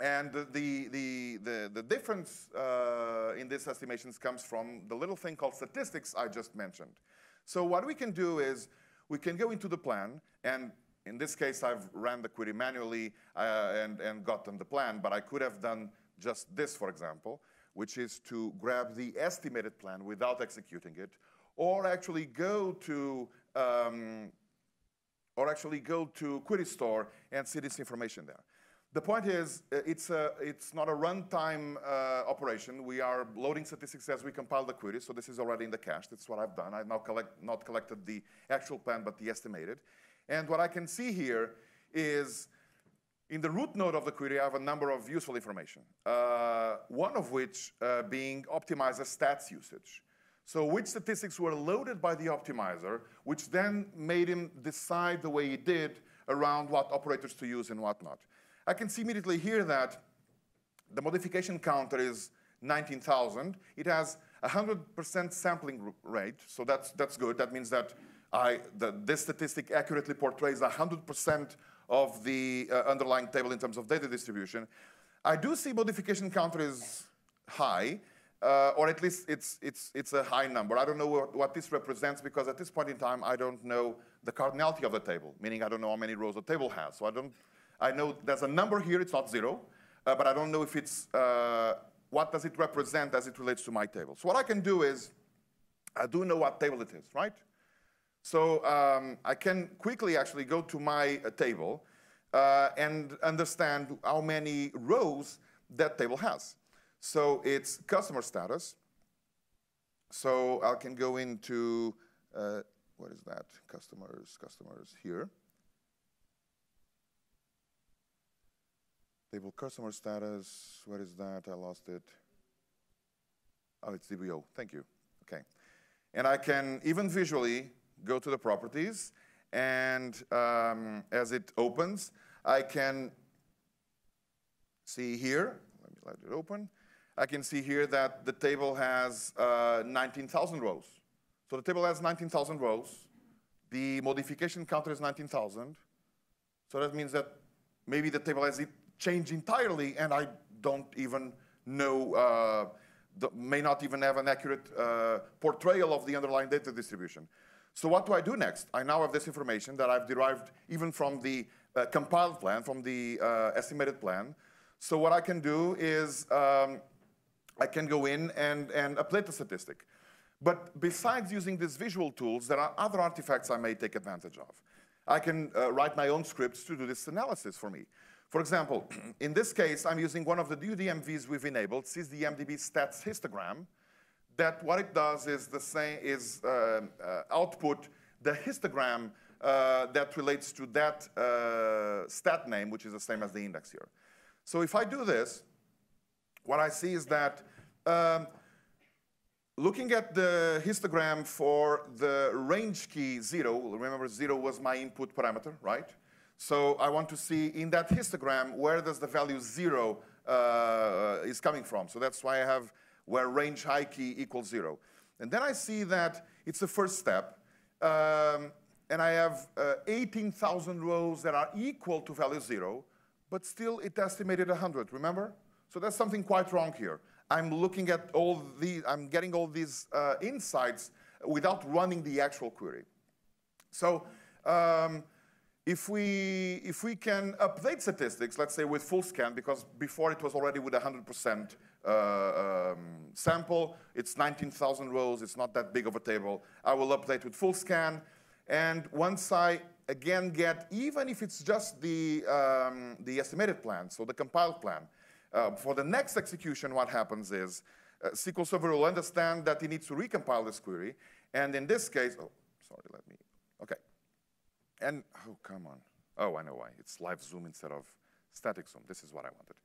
A: And the, the, the, the difference uh, in these estimations comes from the little thing called statistics I just mentioned. So what we can do is we can go into the plan and in this case, I've ran the query manually uh, and, and gotten the plan, but I could have done just this, for example, which is to grab the estimated plan without executing it, or actually go to um, or actually go to Query Store and see this information there. The point is, uh, it's, a, it's not a runtime uh, operation. We are loading statistics as we compile the query, so this is already in the cache. That's what I've done. I've now collect, not collected the actual plan, but the estimated. And what I can see here is in the root node of the query, I have a number of useful information, uh, one of which uh, being optimizer stats usage. So which statistics were loaded by the optimizer, which then made him decide the way he did around what operators to use and whatnot. I can see immediately here that the modification counter is 19,000. It has 100% sampling rate, so that's, that's good. That means that I, the, this statistic accurately portrays 100% of the uh, underlying table in terms of data distribution. I do see modification counter is high, uh, or at least it's, it's, it's a high number. I don't know what, what, this represents because at this point in time, I don't know the cardinality of the table, meaning I don't know how many rows the table has. So I don't, I know there's a number here, it's not zero, uh, but I don't know if it's, uh, what does it represent as it relates to my table. So what I can do is, I do know what table it is, right? So um, I can quickly actually go to my uh, table uh, and understand how many rows that table has. So it's customer status. So I can go into, uh, what is that? Customers, customers here. Table customer status, what is that? I lost it. Oh, it's DBO, thank you. Okay. And I can even visually go to the properties, and um, as it opens, I can see here, let me let it open, I can see here that the table has uh, 19,000 rows. So the table has 19,000 rows. The modification counter is 19,000. So that means that maybe the table has changed entirely and I don't even know, uh, the, may not even have an accurate uh, portrayal of the underlying data distribution. So what do I do next? I now have this information that I've derived even from the uh, compiled plan, from the uh, estimated plan. So what I can do is um, I can go in and, and update the statistic. But besides using these visual tools, there are other artifacts I may take advantage of. I can uh, write my own scripts to do this analysis for me. For example, in this case, I'm using one of the new DMVs we've enabled, SysDMDB stats histogram, that what it does is the same is uh, uh, output the histogram uh, that relates to that uh, stat name, which is the same as the index here. So if I do this, what I see is that um, looking at the histogram for the range key zero, remember zero was my input parameter, right? So I want to see in that histogram where does the value zero uh, is coming from. So that's why I have where range high key equals zero. And then I see that it's the first step. Um, and I have uh, 18,000 rows that are equal to value zero, but still it estimated 100, remember? So there's something quite wrong here. I'm looking at all these, I'm getting all these uh, insights without running the actual query. So um, if we, if we can update statistics, let's say with full scan, because before it was already with 100% uh, um, sample, it's 19,000 rows, it's not that big of a table. I will update with full scan, and once I again get, even if it's just the, um, the estimated plan, so the compiled plan, uh, for the next execution, what happens is uh, SQL Server will understand that it needs to recompile this query. And in this case, oh, sorry, let me, okay. And, oh, come on. Oh, I know why. It's live zoom instead of static zoom. This is what I wanted.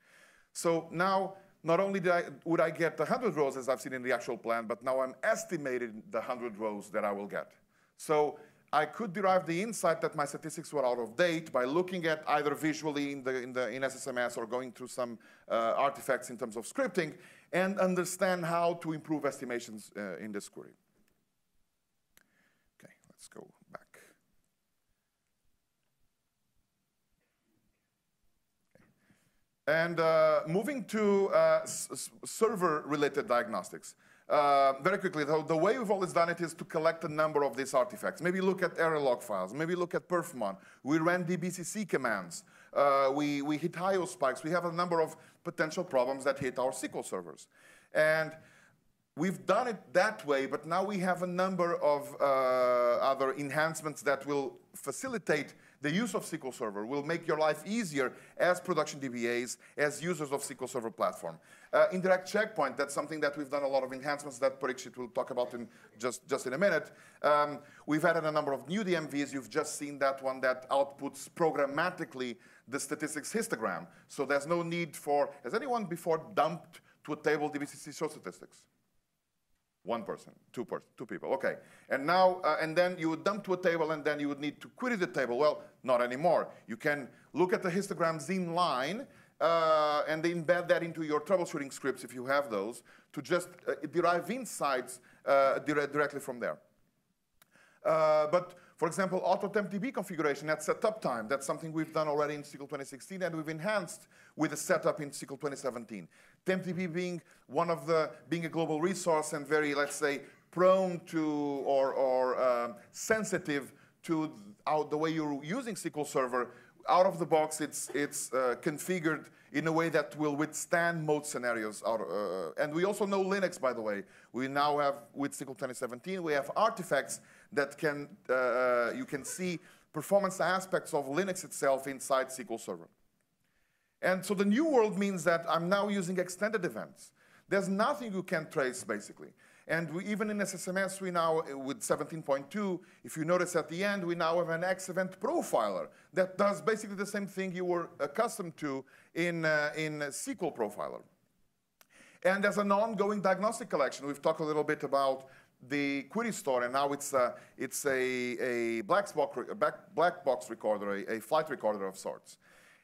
A: So now, not only I, would I get the 100 rows as I've seen in the actual plan, but now I'm estimating the 100 rows that I will get. So I could derive the insight that my statistics were out of date by looking at either visually in, the, in, the, in SSMS or going through some uh, artifacts in terms of scripting and understand how to improve estimations uh, in this query. Okay, let's go back. And uh, moving to uh, server-related diagnostics. Uh, very quickly, the, the, way we've always done it is to collect a number of these artifacts. Maybe look at error log files. Maybe look at perfmon. We ran dbcc commands. Uh, we, we hit IO spikes. We have a number of potential problems that hit our SQL servers. And we've done it that way, but now we have a number of uh, other enhancements that will facilitate the use of SQL Server will make your life easier as production DBAs, as users of SQL Server platform. Uh, indirect checkpoint, that's something that we've done a lot of enhancements that Parikshit will talk about in just, just in a minute. Um, we've added a number of new DMVs. You've just seen that one that outputs programmatically the statistics histogram. So there's no need for, has anyone before dumped to a table DBCC show statistics? One person, two, person, two people, okay. And now, uh, and then you would dump to a table and then you would need to query the table. Well, not anymore. You can look at the histograms in line uh, and embed that into your troubleshooting scripts if you have those to just uh, derive insights uh, dire directly from there. Uh, but for example, auto tempdb configuration at setup time, that's something we've done already in SQL 2016 and we've enhanced with the setup in SQL 2017. TempDB being one of the, being a global resource and very, let's say, prone to or, or um, sensitive to how, the way you're using SQL Server, out of the box, it's, it's uh, configured in a way that will withstand most scenarios. Uh, and we also know Linux, by the way. We now have, with SQL 2017, we have artifacts that can, uh, uh, you can see performance aspects of Linux itself inside SQL Server. And so the new world means that I'm now using extended events. There's nothing you can trace, basically. And we, even in SSMS, we now, with 17.2, if you notice at the end, we now have an X event profiler that does basically the same thing you were accustomed to in, uh, in SQL profiler. And as an ongoing diagnostic collection, we've talked a little bit about the query store, and now it's a, it's a, a black, box, black box recorder, a, a flight recorder of sorts.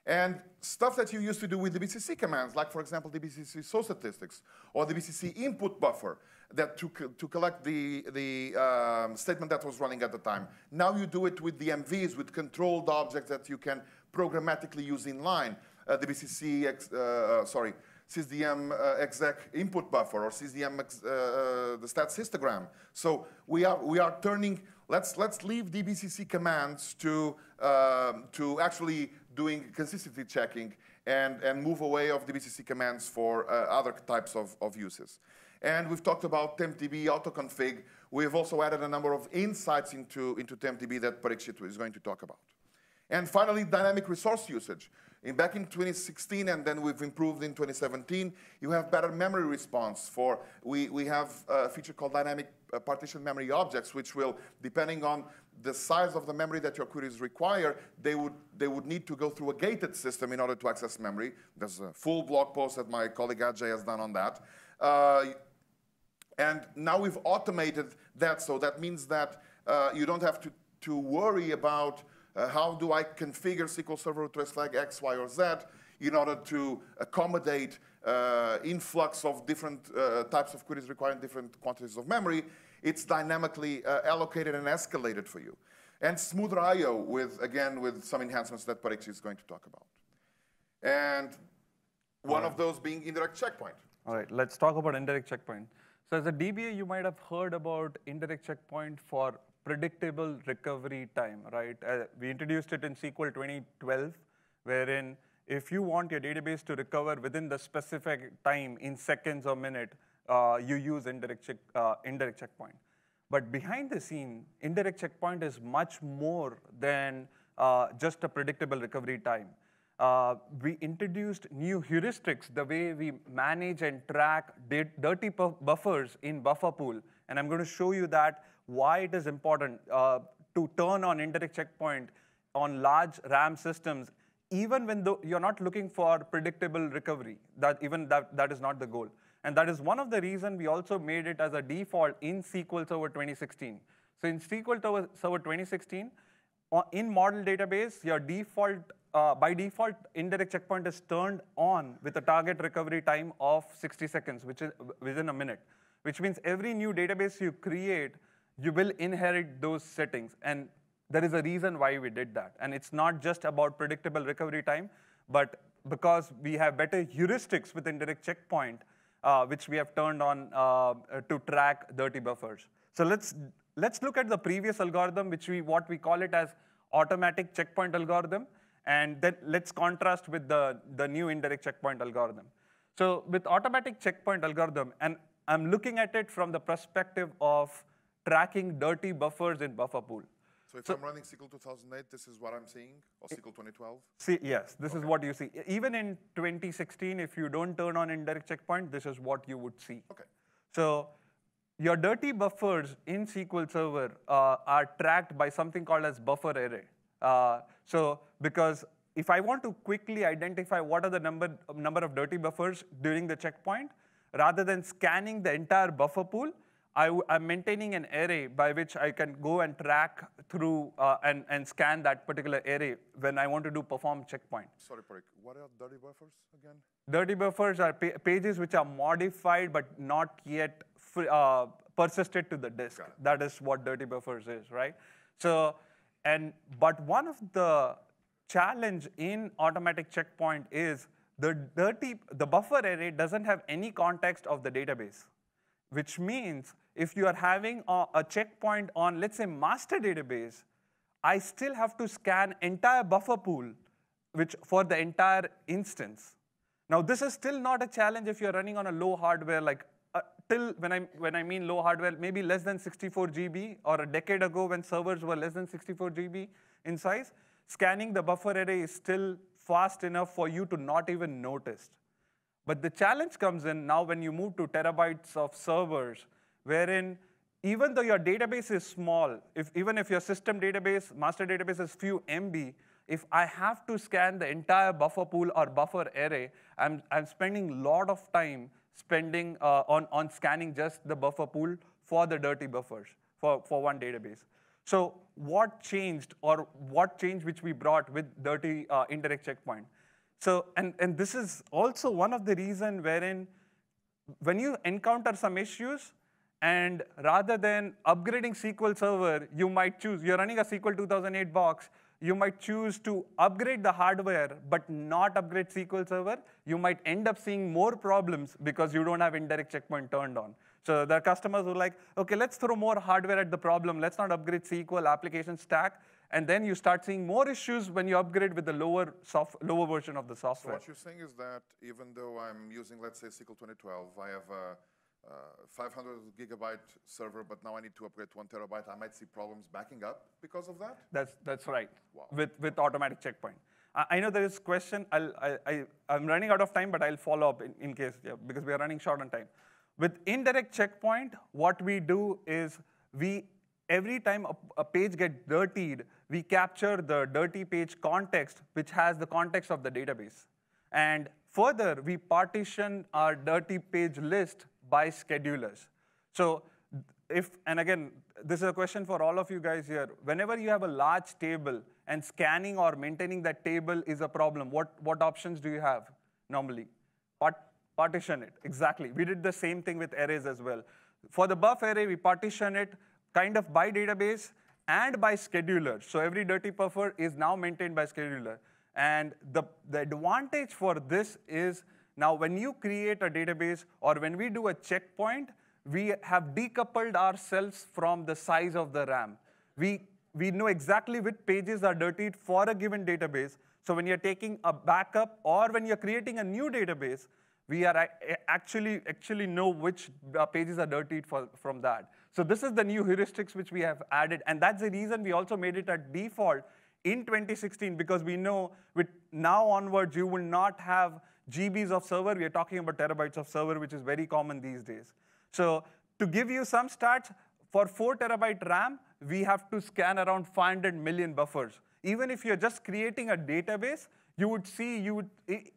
A: And stuff that you used to do with DBCC commands, like for example, DBCC source statistics or DBCC input buffer that to, to collect the, the um, statement that was running at the time. Now you do it with DMVs, with controlled objects that you can programmatically use in line. Uh, DBCC, ex, uh, uh, sorry, SysDM uh, exec input buffer or SysDM ex, uh, the stats histogram. So we are, we are turning, let's, let's leave DBCC commands to, um, to actually doing consistency checking and, and move away of DBCC commands for uh, other types of, of uses. And we've talked about TempDB autoconfig. We've also added a number of insights into, into TempDB that Parikshit is going to talk about. And finally, dynamic resource usage. In back in 2016, and then we've improved in 2017, you have better memory response for, we, we have a feature called dynamic uh, partition memory objects, which will, depending on the size of the memory that your queries require, they would, they would need to go through a gated system in order to access memory. There's a full blog post that my colleague Ajay has done on that. Uh, and now we've automated that, so that means that uh, you don't have to, to worry about uh, how do I configure SQL Server trace flag X, Y, or Z in order to accommodate uh, influx of different uh, types of queries requiring different quantities of memory. It's dynamically uh, allocated and escalated for you. And smoother I.O. with, again, with some enhancements that Parikshit is going to talk about. And one of those being indirect checkpoint.
B: All right, let's talk about indirect checkpoint. So as a DBA, you might have heard about indirect checkpoint for predictable recovery time, right? Uh, we introduced it in SQL 2012, wherein if you want your database to recover within the specific time in seconds or minute, uh, you use indirect, check, uh, indirect checkpoint. But behind the scene, indirect checkpoint is much more than uh, just a predictable recovery time. Uh, we introduced new heuristics, the way we manage and track dirty buffers in buffer pool. And I'm going to show you that why it is important uh, to turn on indirect checkpoint on large RAM systems, even when you're not looking for predictable recovery. That even that, that is not the goal. And that is one of the reasons we also made it as a default in SQL Server 2016. So in SQL Server 2016, in model database, your default, uh, by default, indirect checkpoint is turned on with a target recovery time of 60 seconds, which is within a minute, which means every new database you create, you will inherit those settings. And there is a reason why we did that. And it's not just about predictable recovery time, but because we have better heuristics with indirect checkpoint, uh, which we have turned on uh, to track dirty buffers. So let's, let's look at the previous algorithm, which we, what we call it as automatic checkpoint algorithm. And then let's contrast with the, the new indirect checkpoint algorithm. So with automatic checkpoint algorithm, and I'm looking at it from the perspective of tracking dirty buffers in buffer pool.
A: So if so, I'm running SQL 2008, this is what I'm seeing, or SQL 2012?
B: See, yes, this okay. is what you see. Even in 2016, if you don't turn on indirect checkpoint, this is what you would see.
A: Okay.
B: So your dirty buffers in SQL Server uh, are tracked by something called as buffer array. Uh, so because if I want to quickly identify what are the number, number of dirty buffers during the checkpoint, rather than scanning the entire buffer pool, I, am maintaining an array by which I can go and track through uh, and, and scan that particular array when I want to do perform checkpoint.
A: Sorry, Parik, what are dirty buffers again?
B: Dirty buffers are pa pages which are modified but not yet uh, persisted to the disk. That is what dirty buffers is, right? So, and but one of the challenge in automatic checkpoint is the dirty, the buffer array doesn't have any context of the database, which means if you are having a, a checkpoint on, let's say, master database, I still have to scan entire buffer pool which for the entire instance. Now, this is still not a challenge if you're running on a low hardware, like uh, till when I, when I mean low hardware, maybe less than 64 GB, or a decade ago when servers were less than 64 GB in size, scanning the buffer array is still fast enough for you to not even notice. But the challenge comes in now when you move to terabytes of servers, wherein even though your database is small, if, even if your system database, master database is few MB, if I have to scan the entire buffer pool or buffer array, I'm, I'm spending a lot of time spending uh, on, on scanning just the buffer pool for the dirty buffers for, for one database. So what changed or what changed which we brought with dirty uh, indirect checkpoint? So, and, and this is also one of the reason wherein when you encounter some issues, and rather than upgrading SQL Server, you might choose, you're running a SQL 2008 box, you might choose to upgrade the hardware, but not upgrade SQL Server. You might end up seeing more problems because you don't have indirect checkpoint turned on. So the customers were like, okay, let's throw more hardware at the problem. Let's not upgrade SQL application stack. And then you start seeing more issues when you upgrade with the lower, soft, lower version of the software.
A: So what you're saying is that even though I'm using, let's say, SQL 2012, I have a uh, 500 gigabyte server, but now I need to upgrade to one terabyte, I might see problems backing up because of that?
B: That's, that's right,
A: Wow.
B: with, with automatic checkpoint. I, I know there is question, I'll, I, I, I'm running out of time, but I'll follow up in, in case, yeah, because we are running short on time. With indirect checkpoint, what we do is we, every time a, a page gets dirtied, we capture the dirty page context, which has the context of the database. And further, we partition our dirty page list by schedulers. So if, and again, this is a question for all of you guys here. Whenever you have a large table and scanning or maintaining that table is a problem, what, what options do you have normally? Part, partition it, exactly. We did the same thing with arrays as well. For the buff array, we partition it kind of by database and by scheduler. So every dirty buffer is now maintained by scheduler. And the, the advantage for this is now when you create a database or when we do a checkpoint, we have decoupled ourselves from the size of the RAM. We, we know exactly which pages are dirtied for a given database. So when you're taking a backup or when you're creating a new database, we are actually actually know which uh, pages are dirtied for, from that. So this is the new heuristics which we have added, and that's the reason we also made it at default in 2016 because we know with now onwards you will not have GBs of server. We are talking about terabytes of server, which is very common these days. So to give you some stats, for 4 terabyte RAM, we have to scan around 500 million buffers. Even if you're just creating a database, you would see, you would,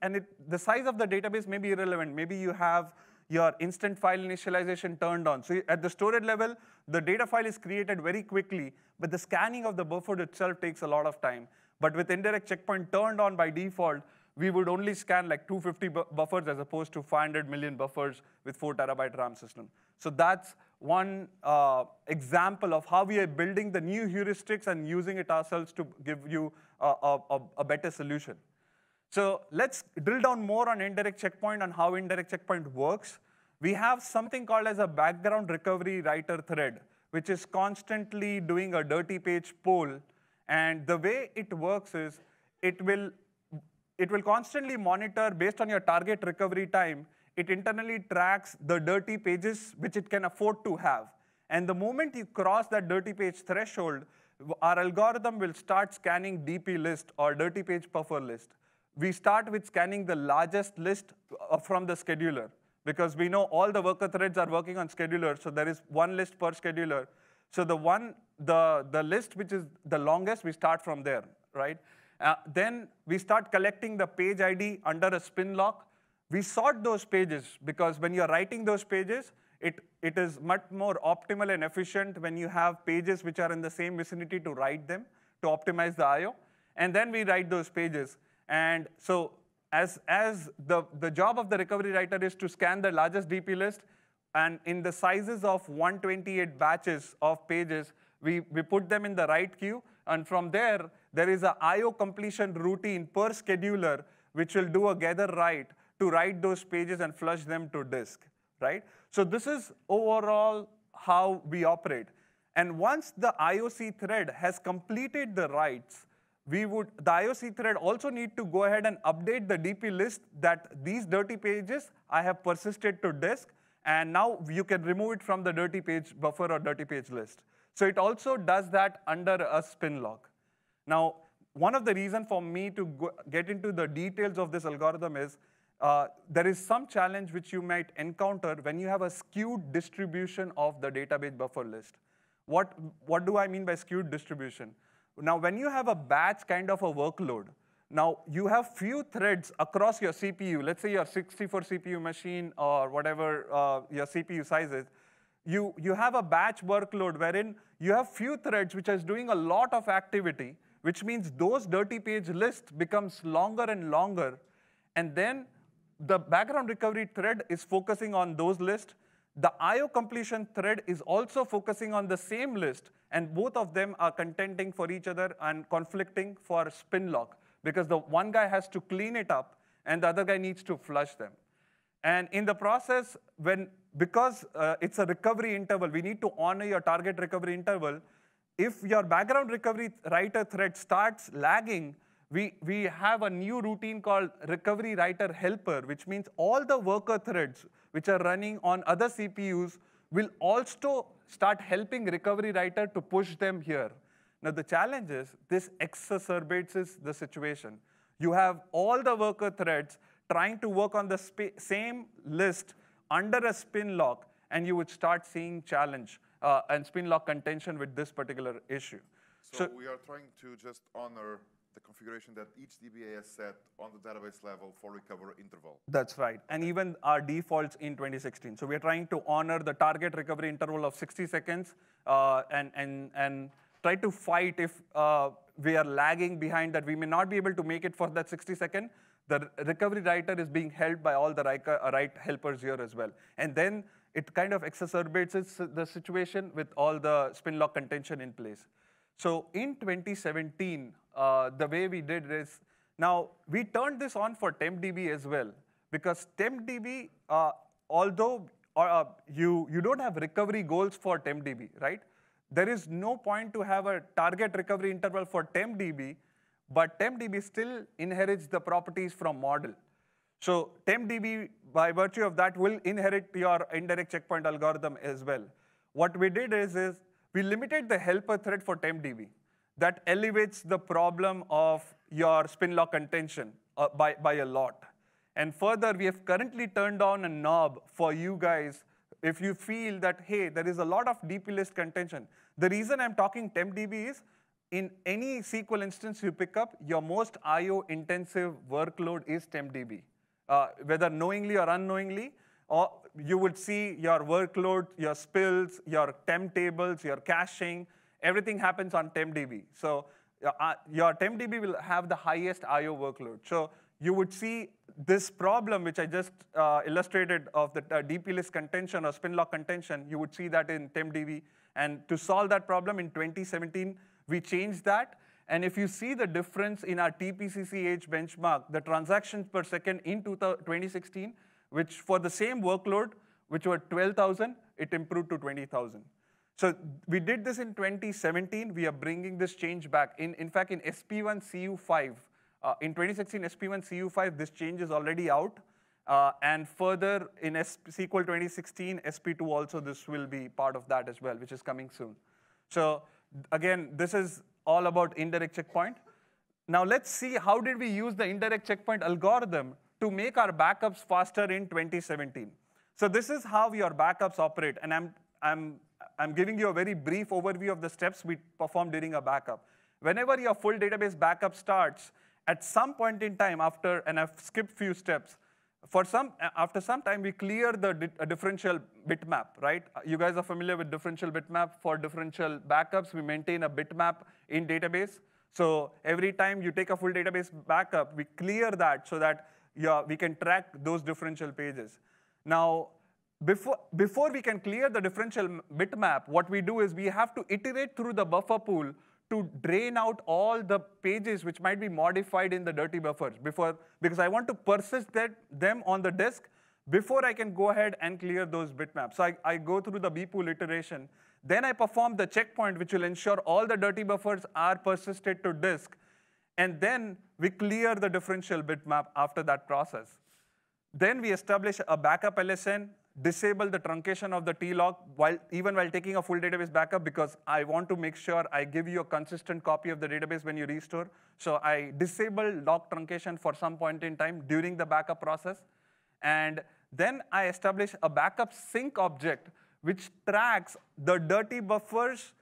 B: and it, the size of the database may be irrelevant. Maybe you have your instant file initialization turned on. So at the storage level, the data file is created very quickly, but the scanning of the buffer itself takes a lot of time. But with indirect checkpoint turned on by default, we would only scan like 250 bu buffers as opposed to 500 million buffers with 4 terabyte RAM system. So that's one uh, example of how we are building the new heuristics and using it ourselves to give you a, a, a better solution. So let's drill down more on indirect checkpoint and how indirect checkpoint works. We have something called as a background recovery writer thread, which is constantly doing a dirty page poll. And the way it works is it will, it will constantly monitor based on your target recovery time. It internally tracks the dirty pages which it can afford to have. And the moment you cross that dirty page threshold, our algorithm will start scanning DP list or dirty page buffer list we start with scanning the largest list uh, from the scheduler because we know all the worker threads are working on scheduler, so there is one list per scheduler. So the one, the, the list which is the longest, we start from there, right? Uh, then we start collecting the page ID under a spin lock. We sort those pages because when you're writing those pages, it, it is much more optimal and efficient when you have pages which are in the same vicinity to write them, to optimize the I.O. And then we write those pages. And so as, as the, the job of the recovery writer is to scan the largest DP list, and in the sizes of 128 batches of pages, we, we put them in the write queue, and from there, there is a I.O. completion routine per scheduler, which will do a gather write to write those pages and flush them to disk, right? So this is overall how we operate. And once the IOC thread has completed the writes, we would, the IOC thread also need to go ahead and update the DP list that these dirty pages I have persisted to disk, and now you can remove it from the dirty page buffer or dirty page list. So it also does that under a spin lock. Now, one of the reasons for me to go, get into the details of this algorithm is uh, there is some challenge which you might encounter when you have a skewed distribution of the database buffer list. What, what do I mean by skewed distribution? Now, when you have a batch kind of a workload, now you have few threads across your CPU. Let's say your 64 CPU machine or whatever uh, your CPU size is. You, you have a batch workload wherein you have few threads which is doing a lot of activity, which means those dirty page list becomes longer and longer. And then the background recovery thread is focusing on those lists. The IO completion thread is also focusing on the same list, and both of them are contending for each other and conflicting for spin lock because the one guy has to clean it up and the other guy needs to flush them. And in the process, when because uh, it's a recovery interval, we need to honor your target recovery interval. If your background recovery writer thread starts lagging, we, we have a new routine called recovery writer helper, which means all the worker threads which are running on other CPUs will also start helping recovery writer to push them here. Now the challenge is this exacerbates the situation. You have all the worker threads trying to work on the same list under a spin lock, and you would start seeing challenge uh, and spin lock contention with this particular issue.
A: So, so we are trying to just honor the configuration that each DBA has set on the database level for recovery interval.
B: That's right. And even our defaults in 2016. So we are trying to honor the target recovery interval of 60 seconds uh, and, and, and try to fight if uh, we are lagging behind that we may not be able to make it for that 60 second. The recovery writer is being held by all the write helpers here as well. And then it kind of exacerbates the situation with all the spin lock contention in place. So in 2017, uh, the way we did is, now we turned this on for TempDB as well, because TempDB, uh, although uh, you, you don't have recovery goals for TempDB, right? There is no point to have a target recovery interval for TempDB, but TempDB still inherits the properties from model. So TempDB, by virtue of that, will inherit your indirect checkpoint algorithm as well. What we did is, is we limited the helper thread for TempDB. That elevates the problem of your spin lock contention uh, by, by a lot. And further, we have currently turned on a knob for you guys if you feel that, hey, there is a lot of DP list contention. The reason I'm talking TempDB is in any SQL instance you pick up, your most IO intensive workload is TempDB. Uh, whether knowingly or unknowingly, or you would see your workload, your spills, your temp tables, your caching, everything happens on TempDB. So uh, your TempDB will have the highest IO workload. So you would see this problem, which I just uh, illustrated of the uh, DP list contention or spin lock contention, you would see that in TempDB. And to solve that problem in 2017, we changed that. And if you see the difference in our TPCC-H benchmark, the transactions per second in 2016, which for the same workload, which were 12,000, it improved to 20,000. So we did this in 2017. We are bringing this change back. In, in fact, in SP1 CU5, uh, in 2016 SP1 CU5, this change is already out. Uh, and further, in SQL 2016, SP2 also, this will be part of that as well, which is coming soon. So again, this is all about indirect checkpoint. Now let's see how did we use the indirect checkpoint algorithm to make our backups faster in 2017. So this is how your backups operate. And I'm, I'm, I'm giving you a very brief overview of the steps we perform during a backup. Whenever your full database backup starts, at some point in time after, and I've skipped few steps, for some, uh, after some time, we clear the di uh, differential bitmap, right? Uh, you guys are familiar with differential bitmap. For differential backups, we maintain a bitmap in database. So every time you take a full database backup, we clear that so that yeah, we can track those differential pages. Now, before, before we can clear the differential bitmap, what we do is we have to iterate through the buffer pool to drain out all the pages which might be modified in the dirty buffers before, because I want to persist that, them on the disk before I can go ahead and clear those bitmaps. So I, I go through the bpool iteration. Then I perform the checkpoint, which will ensure all the dirty buffers are persisted to disk. And then we clear the differential bitmap after that process. Then we establish a backup LSN disable the truncation of the T-log while, even while taking a full database backup because I want to make sure I give you a consistent copy of the database when you restore. So I disable log truncation for some point in time during the backup process. And then I establish a backup sync object which tracks the dirty buffers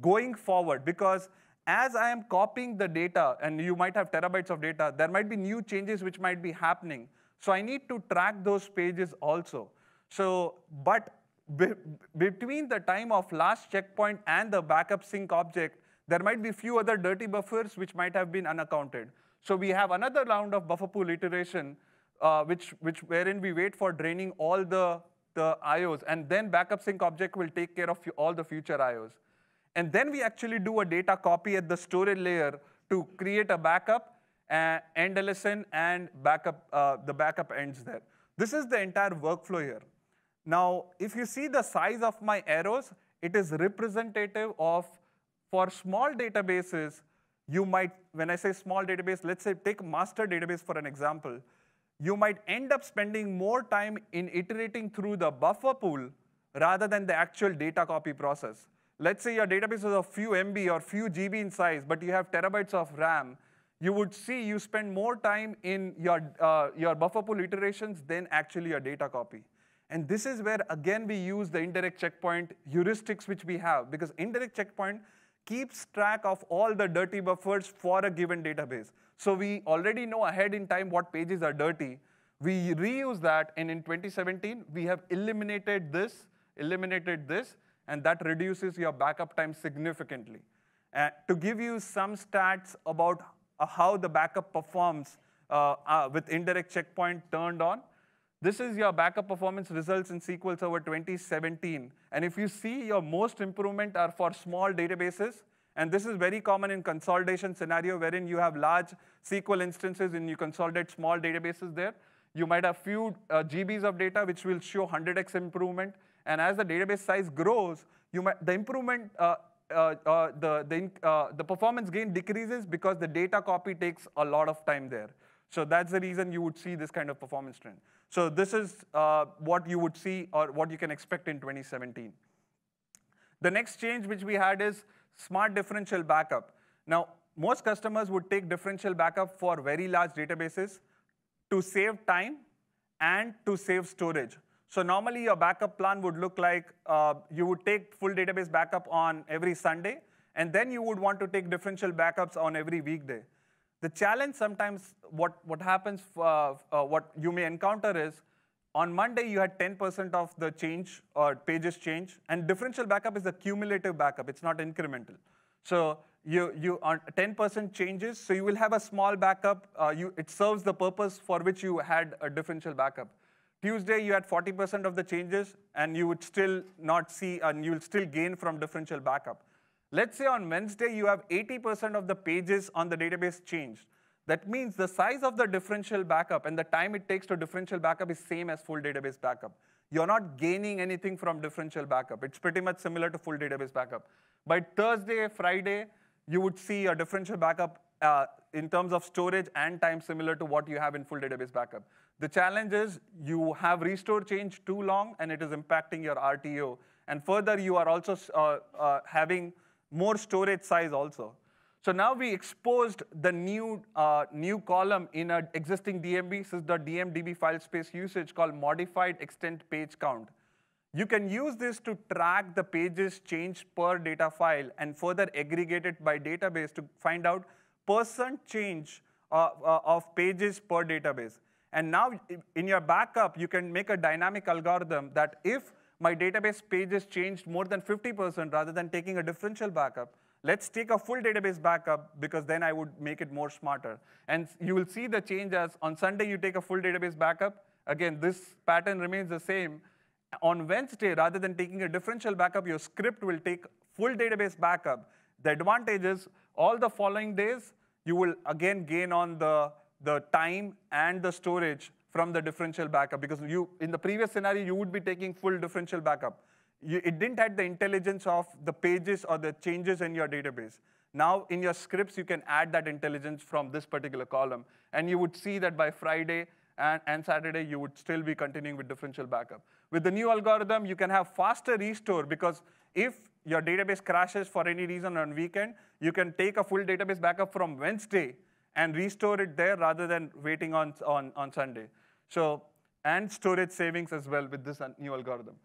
B: going forward because as I am copying the data, and you might have terabytes of data, there might be new changes which might be happening. So I need to track those pages also. So, but be, between the time of last checkpoint and the backup sync object, there might be few other dirty buffers which might have been unaccounted. So we have another round of buffer pool iteration, uh, which, which wherein we wait for draining all the, the IOs, and then backup sync object will take care of all the future IOs. And then we actually do a data copy at the storage layer to create a backup, uh, end LSN, and backup, uh, the backup ends there. This is the entire workflow here. Now, if you see the size of my arrows, it is representative of, for small databases, you might, when I say small database, let's say take master database for an example, you might end up spending more time in iterating through the buffer pool rather than the actual data copy process. Let's say your database is a few MB or few GB in size, but you have terabytes of RAM. You would see you spend more time in your, uh, your buffer pool iterations than actually your data copy. And this is where, again, we use the indirect checkpoint heuristics which we have, because indirect checkpoint keeps track of all the dirty buffers for a given database. So we already know ahead in time what pages are dirty. We reuse that, and in 2017, we have eliminated this, eliminated this, and that reduces your backup time significantly. Uh, to give you some stats about uh, how the backup performs uh, uh with indirect checkpoint turned on, this is your backup performance results in SQL Server 2017. And if you see your most improvement are for small databases, and this is very common in consolidation scenario wherein you have large SQL instances and you consolidate small databases there. You might have few uh, GBs of data which will show 100x improvement. And as the database size grows, might, the improvement, uh, uh, uh the, the, uh, the performance gain decreases because the data copy takes a lot of time there. So that's the reason you would see this kind of performance trend. So this is uh, what you would see or what you can expect in 2017. The next change which we had is smart differential backup. Now, most customers would take differential backup for very large databases to save time and to save storage. So normally your backup plan would look like uh, you would take full database backup on every Sunday, and then you would want to take differential backups on every weekday. The challenge sometimes, what, what happens, uh, uh, what you may encounter is, on Monday you had 10% of the change or pages change, and differential backup is a cumulative backup, it's not incremental. So you, you on 10% changes, so you will have a small backup, uh, you, it serves the purpose for which you had a differential backup. Tuesday, you had 40% of the changes, and you would still not see, and you'll still gain from differential backup. Let's say on Wednesday, you have 80% of the pages on the database changed. That means the size of the differential backup and the time it takes to differential backup is same as full database backup. You're not gaining anything from differential backup. It's pretty much similar to full database backup. By Thursday, Friday, you would see a differential backup uh, in terms of storage and time similar to what you have in full database backup. The challenge is you have restore change too long and it is impacting your RTO. And further, you are also uh, uh, having more storage size also. So now we exposed the new, uh, new column in an existing DMV. This is the DMDB file space usage called modified extent page count. You can use this to track the pages changed per data file and further aggregate it by database to find out percent change uh, uh, of pages per database. And now in your backup, you can make a dynamic algorithm that if my database pages changed more than 50% rather than taking a differential backup. Let's take a full database backup because then I would make it more smarter. And you will see the change as on Sunday you take a full database backup. Again, this pattern remains the same. On Wednesday, rather than taking a differential backup, your script will take full database backup. The advantage is all the following days, you will again gain on the, the time and the storage from the differential backup because you, in the previous scenario, you would be taking full differential backup. You, it didn't have the intelligence of the pages or the changes in your database. Now, in your scripts, you can add that intelligence from this particular column. And you would see that by Friday and, and Saturday, you would still be continuing with differential backup. With the new algorithm, you can have faster restore because if your database crashes for any reason on weekend, you can take a full database backup from Wednesday and restore it there rather than waiting on, on, on Sunday. So, and storage savings as well with this new algorithm.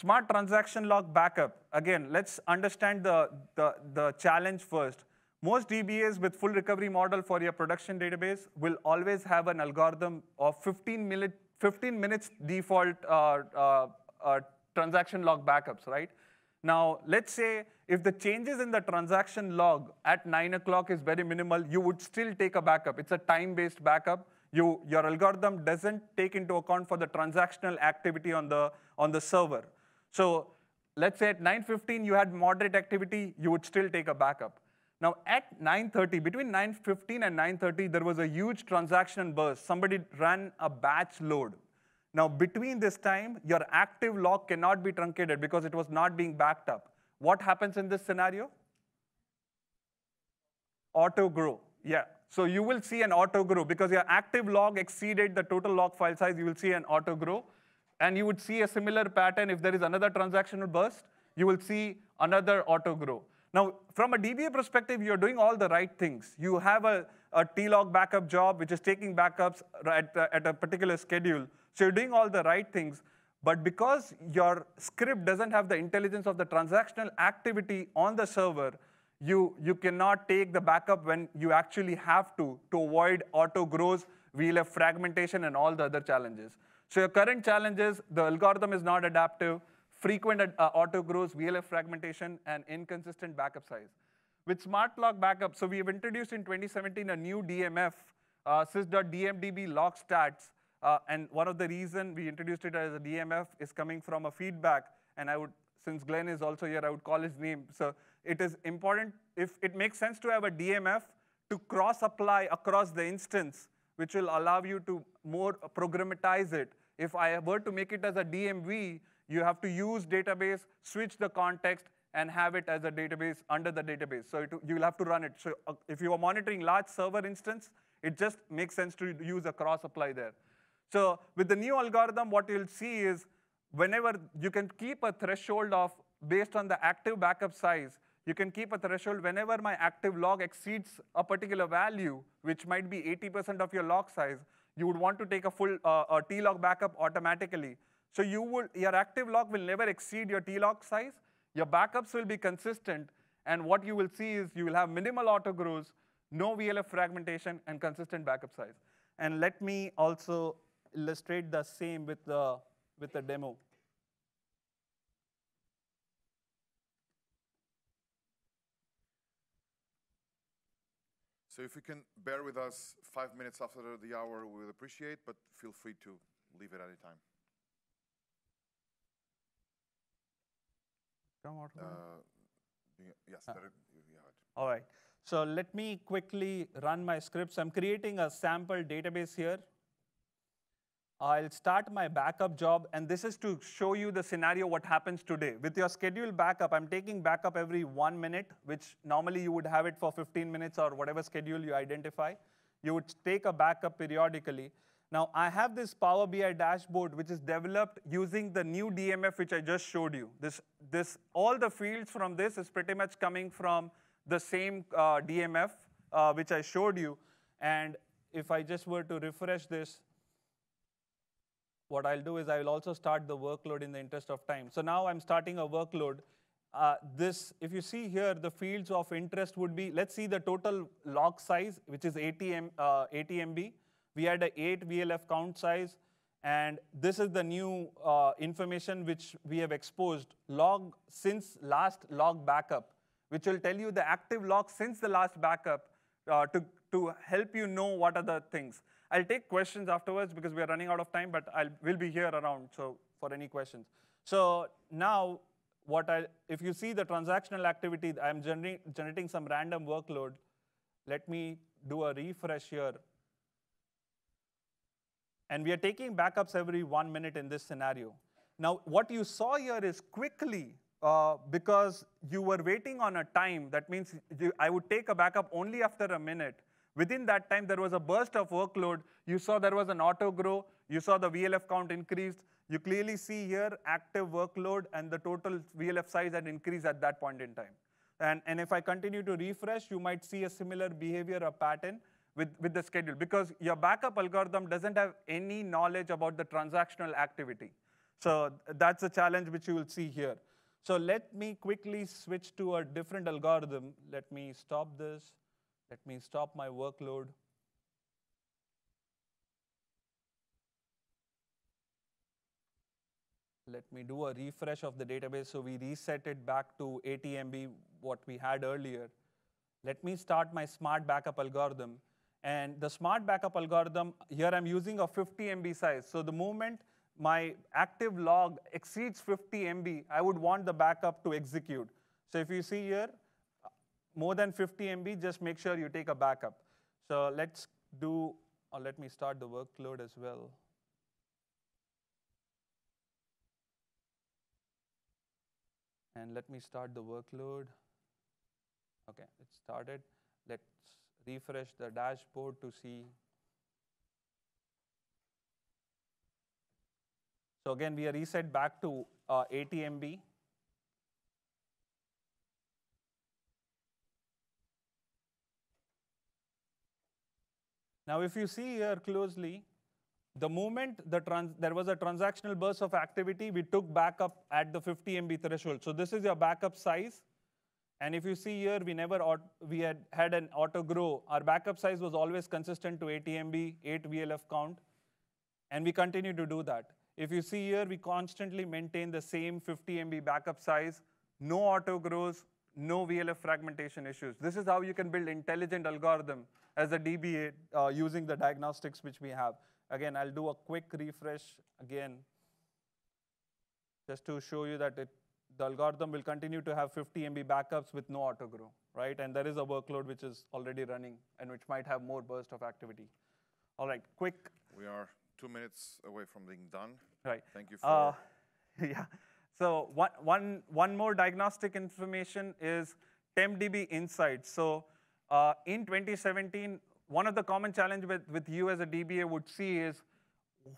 B: Smart transaction log backup. Again, let's understand the, the, the challenge first. Most DBAs with full recovery model for your production database will always have an algorithm of 15, minute, 15 minutes default uh, uh, uh, transaction log backups, right? Now, let's say if the changes in the transaction log at 9 o'clock is very minimal, you would still take a backup. It's a time-based backup you, your algorithm doesn't take into account for the transactional activity on the, on the server. So let's say at 9.15 you had moderate activity, you would still take a backup. Now at 9.30, between 9.15 and 9.30, there was a huge transaction burst. Somebody ran a batch load. Now between this time, your active log cannot be truncated because it was not being backed up. What happens in this scenario? auto grow. Yeah. So you will see an auto grow because your active log exceeded the total log file size. You will see an auto grow. And you would see a similar pattern if there is another transactional burst, you will see another auto grow. Now, from a DBA perspective, you're doing all the right things. You have a, a T-log backup job, which is taking backups at, at a particular schedule. So you're doing all the right things. But because your script doesn't have the intelligence of the transactional activity on the server, you, you cannot take the backup when you actually have to to avoid auto grows, VLF fragmentation, and all the other challenges. So your current challenge is the algorithm is not adaptive, frequent uh, auto grows, VLF fragmentation, and inconsistent backup size. With smart log backup, so we have introduced in 2017 a new DMF, uh, sys.dmdb log stats, uh, and one of the reason we introduced it as a DMF is coming from a feedback, and I would, since Glenn is also here, I would call his name. So it is important, if it makes sense to have a DMF to cross-apply across the instance, which will allow you to more programmatize it. If I were to make it as a DMV, you have to use database, switch the context, and have it as a database under the database. So it, you will have to run it. So uh, if you are monitoring large server instance, it just makes sense to use a cross-apply there. So with the new algorithm, what you'll see is whenever you can keep a threshold of, based on the active backup size, you can keep a threshold whenever my active log exceeds a particular value, which might be 80% of your log size, you would want to take a full uh, a T-log backup automatically. So you will, your active log will never exceed your T-log size. Your backups will be consistent. And what you will see is you will have minimal auto grows, no VLF fragmentation, and consistent backup size. And let me also illustrate the same with the, with the demo.
A: So if you can bear with us five minutes after the hour, we would appreciate, but feel free to leave it at any time.
B: Come out.
A: Uh, yes,
B: Ah.
A: there, you have it.
B: All right. So let me quickly run my scripts. I'm creating a sample database here. I'll start my backup job, and this is to show you the scenario what happens today. With your scheduled backup, I'm taking backup every one minute, which normally you would have it for 15 minutes or whatever schedule you identify. You would take a backup periodically. Now, I have this Power BI dashboard, which is developed using the new DMF, which I just showed you. This, this, all the fields from this is pretty much coming from the same uh, DMF, uh, which I showed you. And if I just were to refresh this, what I'll do is I will also start the workload in the interest of time. So now I'm starting a workload. Uh, this, if you see here, the fields of interest would be, let's see the total log size, which is 80, M, uh, 80 MB. We had a 8 VLF count size, and this is the new uh, information which we have exposed, log since last log backup, which will tell you the active log since the last backup uh, to, to help you know what are the things. I'll take questions afterwards because we are running out of time, but I will will be here around so for any questions. So now, what I, if you see the transactional activity, I'm generating, generating some random workload. Let me do a refresh here. And we are taking backups every one minute in this scenario. Now, what you saw here is quickly, uh, because you were waiting on a time, that means you, I would take a backup only after a minute. Within that time, there was a burst of workload. You saw there was an auto grow. You saw the VLF count increased. You clearly see here active workload and the total VLF size had increased at that point in time. And, and if I continue to refresh, you might see a similar behavior or pattern with, with the schedule because your backup algorithm doesn't have any knowledge about the transactional activity. So that's a challenge which you will see here. So let me quickly switch to a different algorithm. Let me stop this. Let me stop my workload. Let me do a refresh of the database so we reset it back to 80 MB, what we had earlier. Let me start my smart backup algorithm. And the smart backup algorithm, here I'm using a 50 MB size. So the moment my active log exceeds 50 MB, I would want the backup to execute. So if you see here, more than 50 MB, just make sure you take a backup. So let's do, or let me start the workload as well. And let me start the workload. Okay, it started. let's refresh the dashboard to see. So again, we are reset back to uh, 80 MB. Now, if you see here closely, the moment the there was a transactional burst of activity, we took backup at the 50 MB threshold. So this is your backup size. And if you see here, we never we had had an auto grow. Our backup size was always consistent to 80 MB, 8 VLF count, and we continue to do that. If you see here, we constantly maintain the same 50 MB backup size, no auto grows, no VLF fragmentation issues. This is how you can build intelligent algorithm as a DBA uh, using the diagnostics which we have. Again, I'll do a quick refresh again, just to show you that it, the algorithm will continue to have 50 MB backups with no autogrow, right? And there is a workload which is already running and which might have more burst of activity. All right, quick.
A: We are two minutes away from being done.
B: Right.
A: Thank you for. Uh,
B: yeah. So one, one, one more diagnostic information is TempDB Insights. So uh, in 2017, one of the common challenge with, with you as a DBA would see is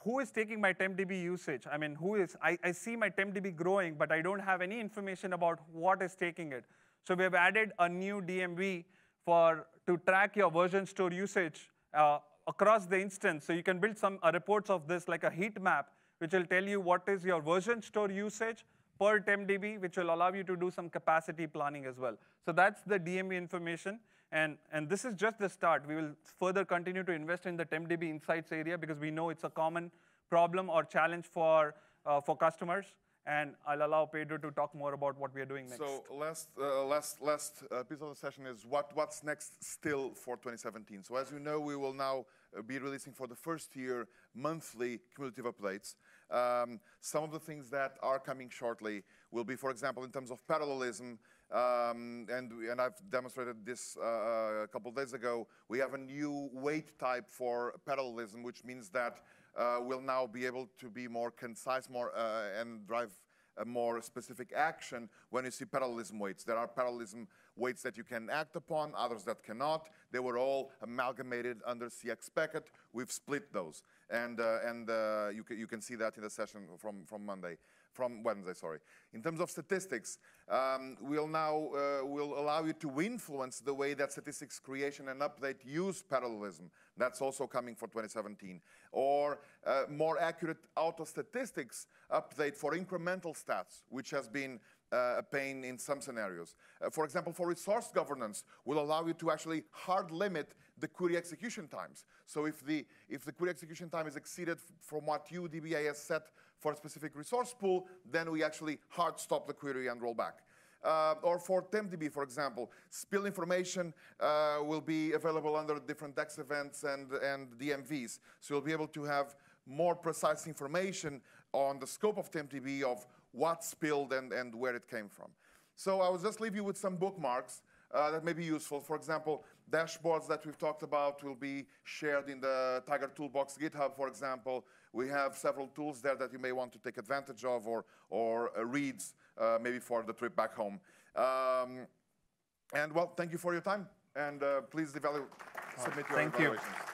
B: who is taking my TempDB usage? I mean, who is, I, I see my TempDB growing, but I don't have any information about what is taking it. So we have added a new DMV for, to track your version store usage uh, across the instance. So you can build some uh, reports of this like a heat map, which will tell you what is your version store usage per TempDB, which will allow you to do some capacity planning as well. So that's the DMV information. And, and this is just the start. We will further continue to invest in the TempDB Insights area because we know it's a common problem or challenge for, uh, for customers. And I'll allow Pedro to talk more about what we are doing next.
A: So last, uh, last, last uh, piece of the session is what, what's next still for 2017. So as you know, we will now uh, be releasing for the first year monthly cumulative updates. Um, some of the things that are coming shortly will be, for example, in terms of parallelism, um, and, and I've demonstrated this uh, a couple of days ago, we have a new wait type for parallelism, which means that uh, we'll now be able to be more concise more, uh, and drive a more specific action when you see parallelism waits. There are parallelism waits that you can act upon, others that cannot. They were all amalgamated under CXPACKET. We've split those. And, uh, and uh, you, can, you can see that in the session from, from Monday from Wednesday, sorry. In terms of statistics, um, we'll now uh, will allow you to influence the way that statistics creation and update use parallelism. That's also coming for 2017. Or uh, more accurate auto statistics update for incremental stats, which has been a pain in some scenarios. Uh, for example, for resource governance, will allow you to actually hard limit the query execution times. So if the, if the query execution time is exceeded from what you, DBA, has set for a specific resource pool, then we actually hard stop the query and roll back. Uh, or for TempDB, for example, spill information uh, will be available under different DEX events and, and DMVs. So you'll be able to have more precise information on the scope of TempDB of what spilled and, and where it came from. So I will just leave you with some bookmarks uh, that may be useful. For example, dashboards that we've talked about will be shared in the Tiger Toolbox GitHub, for example. We have several tools there that you may want to take advantage of or, or uh, reads uh, maybe for the trip back home. Um, and well, thank you for your time. And uh, please evaluate, submit your
B: thank
A: evaluations.
B: You.